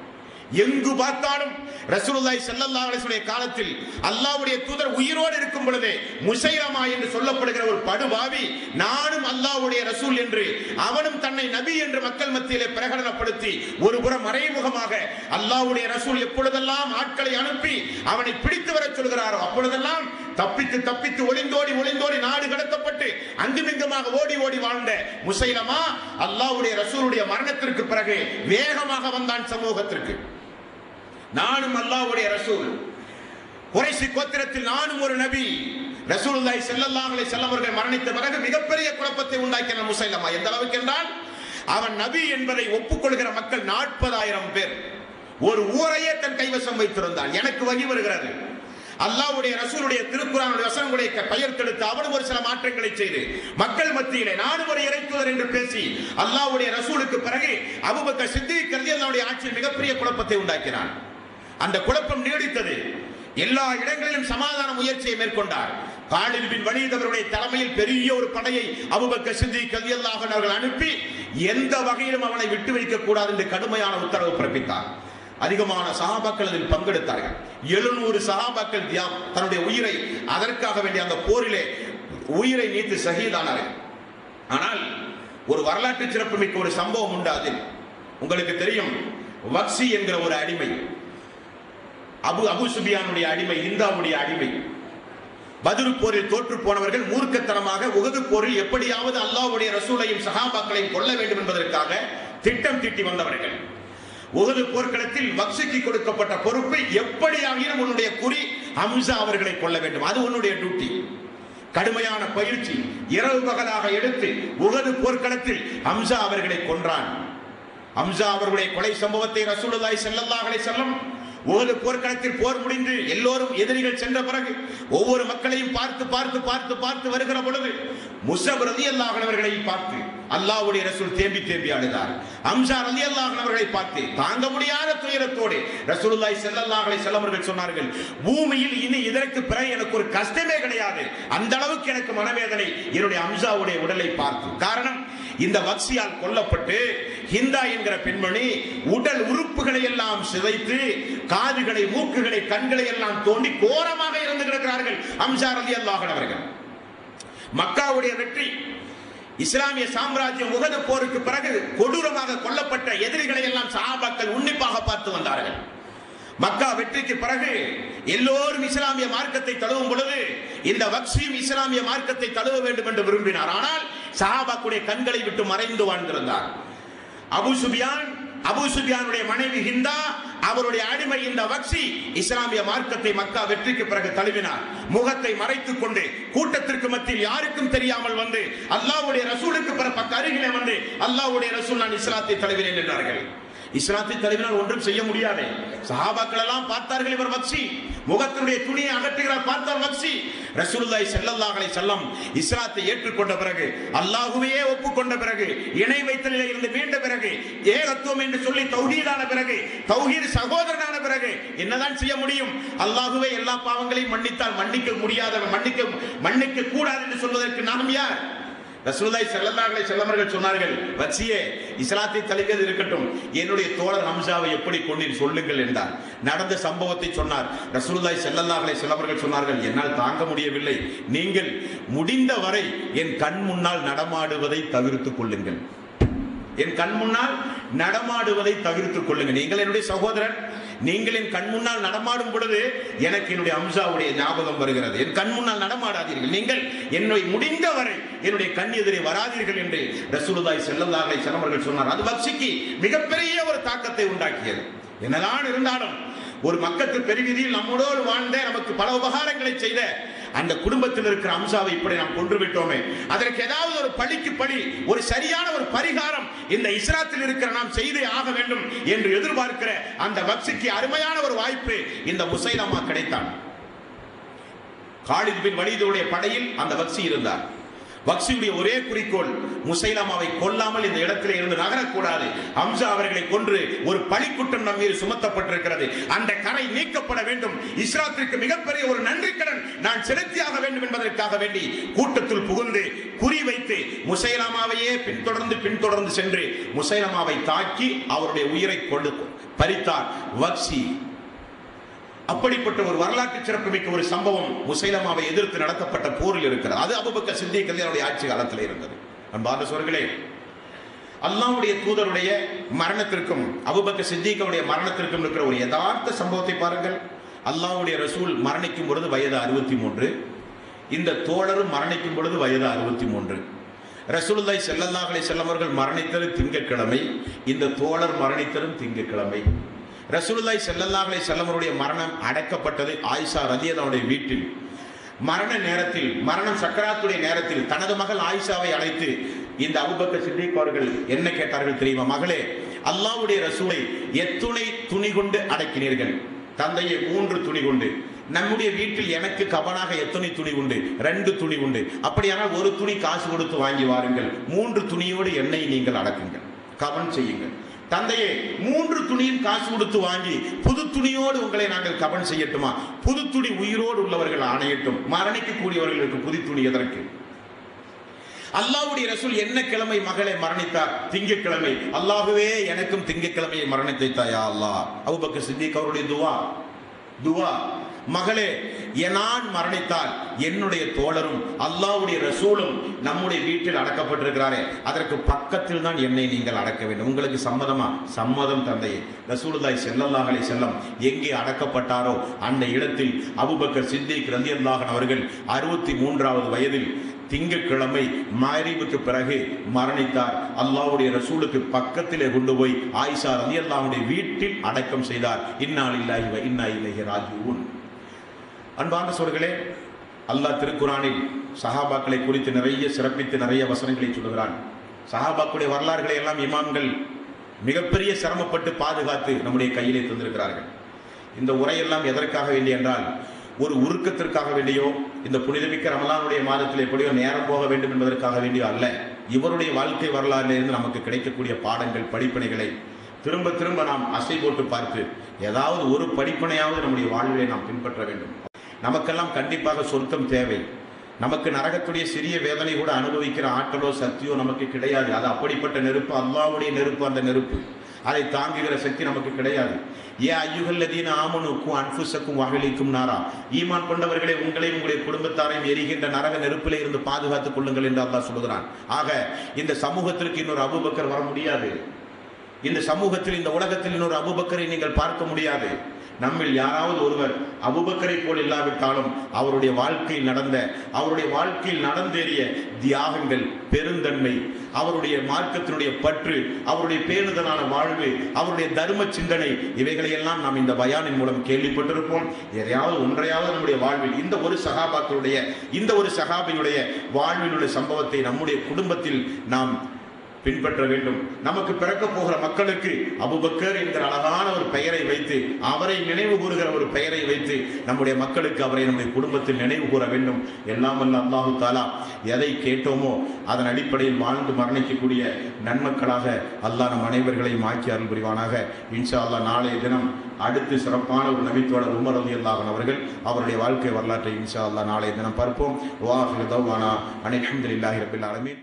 எங்கு பார்த்தாலும் ரசூலுல்லாஹி ஸல்லல்லாஹு அலைஹி வஸல்லம் காலத்தில் அல்லாஹ்வுடைய தூதர் உயிரோடு இருக்கும் பொழுதே முசைலமா என்று சொல்லப்படுகிற ஒரு படுபாவி நானும் அல்லாஹ்வுடைய ரசூல் என்று அவனும் தன்னை நபி என்று மக்கள் மத்தியிலே பிரகடனப்படுத்தி ஒரு புறம் மறைமுகமாக அல்லாஹ்வுடைய ரசூல் எப்பொழுதெல்லாம் ஆட்களை அனுப்பி அவனை பிடித்து வரச் சொல்கிறாரோ அப்பொழுதெல்லாம் தப்பித்து தப்பித்து ஒளிந்தோடி ஒளிந்தோடி நாடு கடத்தப்பட்டு அங்குமிங்குமாக ஓடி ஓடி வாழ்ந்த முசைலமா அல்லாஹ்வுடைய ரசூலுடைய மரணத்திற்கு பிறகு வேகமாக வந்தான் சமூகத்திற்கு. நானும் அல்லாஹ்வுடைய ரசூல். குறைசி கோத்திரத்தில் நானும் ஒரு நபி. ரசூலுல்லாஹி ஸல்லல்லாஹு அலைஹி வஸல்லம் அவர்கள் மரணித்த பிறகு மிகப்பெரிய குழப்பத்தை உண்டாக்கின முசைலமா. எந்த அளவுக்கு என்றால் அவன் நபி என்பதை ஒப்புக்கொள்கிற மக்கள் நாற்பதாயிரம் பேர். ஒரு ஊரையே தன் கைவசம் வைத்திருந்தான் எனக்கு வகி வருகிறது. அல்லாஹ்வுடைய ரசூலுடைய திருக்குறானுடைய வசனங்களுடைய க- பெயர் கெடுத்து அவனும் ஒரு சில மாற்றங்களை செய்து மக்கள் மத்தியிலே நானும் ஒரு இறைத்துவர் என்று பேசி அல்லாவுடைய ரசூலுக்கு பிறகு அபூபக்கர் சித்தி ரலியல்லாஹுடைய ஆட்சியில் மிகப்பெரிய குழப்பத்தை உண்டாக்கினான். அந்த குழப்பம் நீடித்தது. எல்லா இடங்களிலும் சமாதான முயற்சியை மேற்கொண்டார். காலில் பின் வலீத் அவருடைய தலைமையில் பெரிய ஒரு படையை அபுபக்க சிந்தி ரலியல்லாஹு அவர்கள் அனுப்பி எந்த வகையிலும் அவனை விட்டு வைக்க கூடாது என்று கடுமையான உத்தரவு பிறப்பித்தார். அதிகமான சகாபாக்கள் அதில் பங்கெடுத்தார்கள். எழுநூறு சகாபாக்கள் தியாம் தன்னுடைய உயிரை அதற்காக வேண்டிய அந்த போரிலே உயிரை நீத்து சகிதானார்கள் ஆனால் ஒரு வரலாற்று சிறப்புமிக்க ஒரு சம்பவம் உண்டு அதில். உங்களுக்கு தெரியும் வக்சி என்கிற ஒரு அடிமை அபு அபு சுபியானுடைய அடிமை இந்தாவுடைய அடிமை. பதுரு போரில் தோற்று போனவர்கள் மூர்க்கத்தனமாக உகது போரில் எப்படியாவது அல்லாவுடைய ரசூலையும் சகாபாக்களையும் கொல்ல வேண்டும் என்பதற்காக திட்டம் தீட்டி வந்தவர்கள். உகது போர்க்களத்தில் வக்சிக்கு கொடுக்கப்பட்ட பொறுப்பை எப்படியாகினும் உன்னுடைய குறி ஹம்சா அவர்களை கொள்ள வேண்டும். அது உன்னுடைய டியூட்டி கடுமையான பயிற்சி. இரவு பகலாக எடுத்து உகது போர்க்களத்தில் ஹம்சா அவர்களை கொன்றான். ஹம்சா அவர்களுடைய கொலை சம்பவத்தை ரசூலுல்லாய் ஸல்லல்லாஹு செல்லும் வஸல்லம் உகது போர்க்களத்தில் போர் முடிந்து எல்லோரும் எதிரிகள் சென்ற பிறகு ஒவ்வொரு மக்களையும் பார்த்து பார்த்து பார்த்து பார்த்து வருகிற பொழுது முசப் ரதி அல்லாஹனவர்களை பார்த்து அல்லாவுடைய ரசூல் தேம்பி தேம்பி அழுதார். அம்சா ரதி அல்லாஹனவர்களை பார்த்து தாங்க முடியாத துயரத்தோடு ரசூலுல்லாய் செல்லல்லாஹலை செல்லவர்கள் சொன்னார்கள் பூமியில் இனி இதற்கு பிறகு எனக்கு ஒரு கஷ்டமே கிடையாது. அந்த அளவுக்கு எனக்கு மனவேதனை. என்னுடைய அம்சாவுடைய உடலை பார்த்து காரணம் இந்த வக்சியால் கொல்லப்பட்டு ஹிந்தா என்கிற பெண்மணி உடல் உறுப்புகளை எல்லாம் சிதைத்து காதுகளை மூக்குகளை கண்களை எல்லாம் தோண்டி கோரமாக இருந்து கிடக்கிறார்கள். அம்சார் அலி அவர்கள். மக்காவுடைய வெற்றி இஸ்லாமிய சாம்ராஜ்யம் உகது போருக்கு பிறகு கொடூரமாக கொல்லப்பட்ட எதிரிகளை எல்லாம் சஹாபாக்கள் உன்னிப்பாக பார்த்து வந்தார்கள். மக்கா வெற்றிக்கு பிறகு எல்லோரும் இஸ்லாமிய மார்க்கத்தை தழுவும் பொழுது இந்த வக்சியும் இஸ்லாமிய மார்க்கத்தை தழுவ வேண்டும் என்று விரும்பினார். ஆனால் சஹாபாக்குடைய கண்களை விட்டு மறைந்து வாழ்ந்திருந்தார். அபு சுபியான் அபு சுபியானுடைய மனைவி ஹிந்தா அவருடைய அடிமை இந்த வக்சி இஸ்லாமிய மார்க்கத்தை மக்கா வெற்றிக்கு பிறகு தழுவினார். முகத்தை மறைத்துக் கொண்டு கூட்டத்திற்கு மத்தியில் யாருக்கும் தெரியாமல் வந்து அல்லாஹ்வுடைய ரசூலுக்கு பிறப்பக்க அருகிலே வந்து அல்லாவுடைய ரசூல் நான் இஸ்லாத்தை தழுவினேன் என்றார்கள். இஸ்லாத்தை தழுவினால் ஒன்றும் செய்ய முடியாது. சஹாபாக்கள் எல்லாம் பார்த்தார்கள் இவர் வக்சி. முகத்தினுடைய துணியை அகற்றுகிறார் பார்த்தார் வக்சி. ரசூலுல்லாஹி ஸல்லல்லாஹு அலைஹி வஸல்லம் இஸ்லாத்தை ஏற்றுக்கொண்ட பிறகு அல்லாஹ்வையே ஒப்புக்கொண்ட பிறகு இணை வைத்தலில் இருந்து மீண்ட பிறகு ஏகத்துவம் என்று சொல்லி தௌஹீதான பிறகு தௌஹீத் சகோதரனான பிறகு என்னதான் செய்ய முடியும்? அல்லாஹ்வே எல்லா பாவங்களையும் மன்னித்தால் மன்னிக்க முடியாதவன் மன்னிக்க மன்னிக்க கூடாது என்று சொல்வதற்கு நாம் யார்? ரசூலாய் ஸல்லல்லாஹு செல்லமர்கள் சொன்னார்கள் வச்சியே இஸ்லாத்தை தழுவியது இருக்கட்டும். என்னுடைய தோழர் ஹம்சாவை எப்படி கொண்டீர் சொல்லுங்கள் என்றார். நடந்த சம்பவத்தை சொன்னார். ரசூலாய் ஸல்லல்லாஹு அலைஹி சொன்னார்கள் என்னால் தாங்க முடியவில்லை. நீங்கள் முடிந்த வரை என் கண் முன்னால் நடமாடுவதை தவிர்த்துக் கொள்ளுங்கள். என் கண் முன்னால் நடமாடுவதை தவிர்த்துக் கொள்ளுங்கள். நீங்கள் என்னுடைய சகோதரன் நீங்கள் என் கண் முன்னால் நடமாடும் பொழுது எனக்கு என்னுடைய அம்சாவுடைய ஞாபகம் வருகிறது. என் கண் முன்னால் நடமாடாதீர்கள். நீங்கள் என்னை முடிந்தவரை என்னுடைய கண் எதிரே வராதீர்கள் என்று ரசூலுதாய் ஸல்லல்லாஹு அலைஹி சொன்னார். அது பக்ஷிக்கு மிகப்பெரிய ஒரு தாக்கத்தை உண்டாக்கியது. என்னதான் இருந்தாலும் ஒரு மக்கத்து பெருவிதியில் நம்மோடு வாழ்ந்த நமக்கு பல உபகாரங்களை செய்த அந்த குடும்பத்தில் இருக்கிற அம்சாவை இப்படி நாம் கொன்று விட்டோமே அதற்கு ஏதாவது ஒரு பழிக்கு பழி ஒரு சரியான ஒரு பரிகாரம் இந்த இஸ்ராத்தில் இருக்கிற நாம் செய்தே ஆக வேண்டும் என்று எதிர்பார்க்கிற அந்த பக்ஸிக்கு அருமையான ஒரு வாய்ப்பு இந்த முசைலமா கிடைத்தான். காலித் பின் வலிதுடைய படையில் அந்த பக்ஸி இருந்தார். வக்சியுடைய ஒரே குறிக்கோள் முசைலாமாவை கொல்லாமல் இந்த இடத்திலே இருந்து நகரக்கூடாது. அம்சா அவர்களை கொன்று ஒரு பழிக்குற்றம் நம் மீது சுமத்தப்பட்டிருக்கிறது. அந்த கரை நீக்கப்பட வேண்டும். இஸ்லாத்திற்கு மிகப்பெரிய ஒரு நன்றி கடன் நான் செலுத்தியாக வேண்டும் என்பதற்காக வேண்டி கூட்டத்தில் புகுந்து குறி வைத்து பின்தொடர்ந்து பின்தொடர்ந்து சென்று முசைலமாவை தாக்கி அவருடைய உயிரை கொண்டு பறித்தார். வக்சி அப்படிப்பட்ட ஒரு வரலாற்று சிறப்புமிக்க ஒரு சம்பவம் முசைலமாவை எதிர்த்து நடத்தப்பட்ட போரில் இருக்கிறது. அது அபுபக்க சித்திய கல்யாணுடைய ஆட்சி காலத்தில் இருந்தது. அன்பார்ந்த சொற்களே அல்லாவுடைய தூதருடைய மரணத்திற்கும் அபுபக்க சித்திகவுடைய மரணத்திற்கும் இருக்கிற ஒரு யதார்த்த சம்பவத்தை பாருங்கள். அல்லாவுடைய ரசூல் மரணிக்கும் பொழுது வயது அறுபத்தி மூன்று இந்த தோழரும் மரணிக்கும் பொழுது வயது அறுபத்தி மூன்று ரசூலுல்லாய் செல்லல்லாஹலை செல்லவர்கள் மரணித்தது திங்கட்கிழமை. இந்த தோழர் மரணித்தரும் திங்கட்கிழமை. ரசூலுல்லாய் ஸல்லல்லாஹு செல்லவருடைய மரணம் அடக்கப்பட்டது ஆயிஷா ரதியதாவுடைய வீட்டில். மரண நேரத்தில் மரணம் சக்கராத்துடைய நேரத்தில் தனது மகள் ஆயிஷாவை அழைத்து இந்த அபுபக்கர் சித்திக் அவர்கள் என்ன கேட்டார்கள் தெரியுமா மகளே? அல்லாஹ்வுடைய ரசூலை எத்துணை துணி கொண்டு அடக்கினீர்கள் தந்தையை மூன்று துணி கொண்டு. நம்முடைய வீட்டில் எனக்கு கவனாக எத்தனை துணி உண்டு ரெண்டு துணி உண்டு. அப்படியானால் ஒரு துணி காசு கொடுத்து வாங்கி வாருங்கள். மூன்று துணியோடு என்னை நீங்கள் அடக்குங்கள். கவன் செய்யுங்கள். தந்தையே மூன்று துணியும் காசு கொடுத்து வாங்கி புது துணியோடு உங்களை நாங்கள் கவன் செய்யட்டுமா? புது துணி உயிரோடு உள்ளவர்கள் ஆணையட்டும். மரணிக்கக்கூடியவர்களுக்கு புது துணி எதற்கு? அல்லாஹ்வுடைய ரசூல் என்ன கிழமை மகளை மரணித்தார்? திங்கட்கிழமை. அல்லாஹுவே எனக்கும் திங்கட்கிழமையை மரணித்தாயா அல்லாஹ்? அவுபக்கர் சித்திக் அவருடைய துவா. துவா. மகளே நான் மரணித்தால் என்னுடைய தோழரும் அல்லாஹ்வுடைய ரசூலும் நம்முடைய வீட்டில் அடக்கப்பட்டிருக்கிறாரே. அதற்கு பக்கத்தில் தான் என்னை நீங்கள் அடக்க வேண்டும். உங்களுக்கு சம்மதமா? சம்மதம் தந்தையே ரசூலுதாய் செல்லல்லாஹலை செல்லம் எங்கே அடக்கப்பட்டாரோ அந்த இடத்தில் அபுபக்கர் சித்திக் ரலியல்லாஹு அவர்கள் அறுபத்தி மூன்றாவது வயதில் திங்கட்கிழமை மறைவுக்கு பிறகு மரணித்தார். அல்லாஹ்வுடைய ரசூலுக்கு பக்கத்திலே கொண்டு போய் ஆயிஷா ரலியல்லாஹுடைய வீட்டில் அடக்கம் செய்தார். இன்னாலில்லாஹி வ இன்னா இலைஹி ராஜிஊன். அன்பார்ந்த சொல்களே அல்லாஹ் திருக்குரானில் சஹாபாக்களை குறித்து நிறைய சிறப்பித்து நிறைய வசனங்களை சொல்லுகிறான். சஹாபாக்களுடைய வரலாறுகளை எல்லாம் இமாம்கள் மிகப்பெரிய சிரமப்பட்டு பாதுகாத்து நம்முடைய கையிலே தந்திருக்கிறார்கள். இந்த உரையெல்லாம் எதற்காக வேண்டி என்றால் ஒரு உருக்கத்திற்காக வேண்டியோ இந்த புனிதமிக்க ரமலானுடைய மாதத்தில் எப்படியோ நேரம் போக வேண்டும் என்பதற்காக வேண்டியோ அல்ல. இவருடைய வாழ்க்கை வரலாறிலிருந்து நமக்கு கிடைக்கக்கூடிய பாடங்கள் படிப்பினைகளை திரும்ப திரும்ப நாம் அசை போட்டு பார்த்து ஏதாவது ஒரு படிப்பனையாவது நம்முடைய வாழ்விலை நாம் பின்பற்ற வேண்டும். நமக்கெல்லாம் கண்டிப்பாக சொர்க்கம் தேவை. நமக்கு நரகத்துடைய சிறிய வேதனை கூட அனுபவிக்கிற ஆற்றலோ சக்தியோ நமக்கு கிடையாது. அது அப்படிப்பட்ட நெருப்பு அல்லாவுடைய நெருப்பு அந்த நெருப்பு. அதை தாங்குகிற சக்தி நமக்கு கிடையாது. ஏ ஐயுகல்லதீன ஆமனுக்கும் அன்புசக்கும் வகலிக்கும் நாரா. ஈமான் கொண்டவர்களை உங்களையும் உங்களுடைய குடும்பத்தாரையும் எரிகின்ற நரக நெருப்பிலே இருந்து பாதுகாத்துக் கொள்ளுங்கள் என்று அல்லாஹ் சொல்கிறான் ஆக இந்த சமூகத்திற்கு இன்னொரு அபுபக்கர் வர முடியாது. இந்த சமூகத்தில் இந்த உலகத்தில் இன்னொரு அபுபக்கரை நீங்கள் பார்க்க முடியாது. நம்மில் யாராவது ஒருவர் அபுபக்கரை போல் இல்லாவிட்டாலும் அவருடைய வாழ்க்கையில் நடந்த அவருடைய வாழ்க்கையில் நடந்தேறிய தியாகங்கள் பெருந்தன்மை அவருடைய மார்க்கத்தினுடைய பற்று அவருடைய பேருதலான வாழ்வு அவருடைய தர்ம சிந்தனை இவைகளையெல்லாம் நாம் இந்த பயானின் மூலம் கேள்விப்பட்டிருப்போம். எதையாவது ஒன்றையாவது நம்முடைய வாழ்வில் இந்த ஒரு சகாபாக்களுடைய இந்த ஒரு சகாபியுடைய வாழ்வினுடைய சம்பவத்தை நம்முடைய குடும்பத்தில் நாம் பின்பற்ற வேண்டும். நமக்கு பிறக்க போகிற மக்களுக்கு அபுபக்கர் என்கிற அழகான ஒரு பெயரை வைத்து அவரை நினைவு கூறுகிற ஒரு பெயரை வைத்து நம்முடைய மக்களுக்கு அவரை நம்முடைய குடும்பத்தில் நினைவு கூற வேண்டும். எல்லாம் வல்ல அல்லாஹு தாலா எதை கேட்டோமோ அதன் அடிப்படையில் வாழ்ந்து மரணிக்கக்கூடிய நன்மக்களாக அல்லாஹ் நம் அனைவர்களையும் ஆக்கி அருள் புரிவானாக. இன்ஷா அல்லா நாளைய தினம் அடுத்து சிறப்பான ஒரு நபித்தோழர் உமர் அலி அல்லாஹன் அவர்கள் அவருடைய வாழ்க்கை வரலாற்றை இன்ஷா அல்லா நாளைய தினம் பார்ப்போம். வாஹ் தௌவானா. அனில் அஹமதுல்லாஹி ரபில் ஆலமீன்.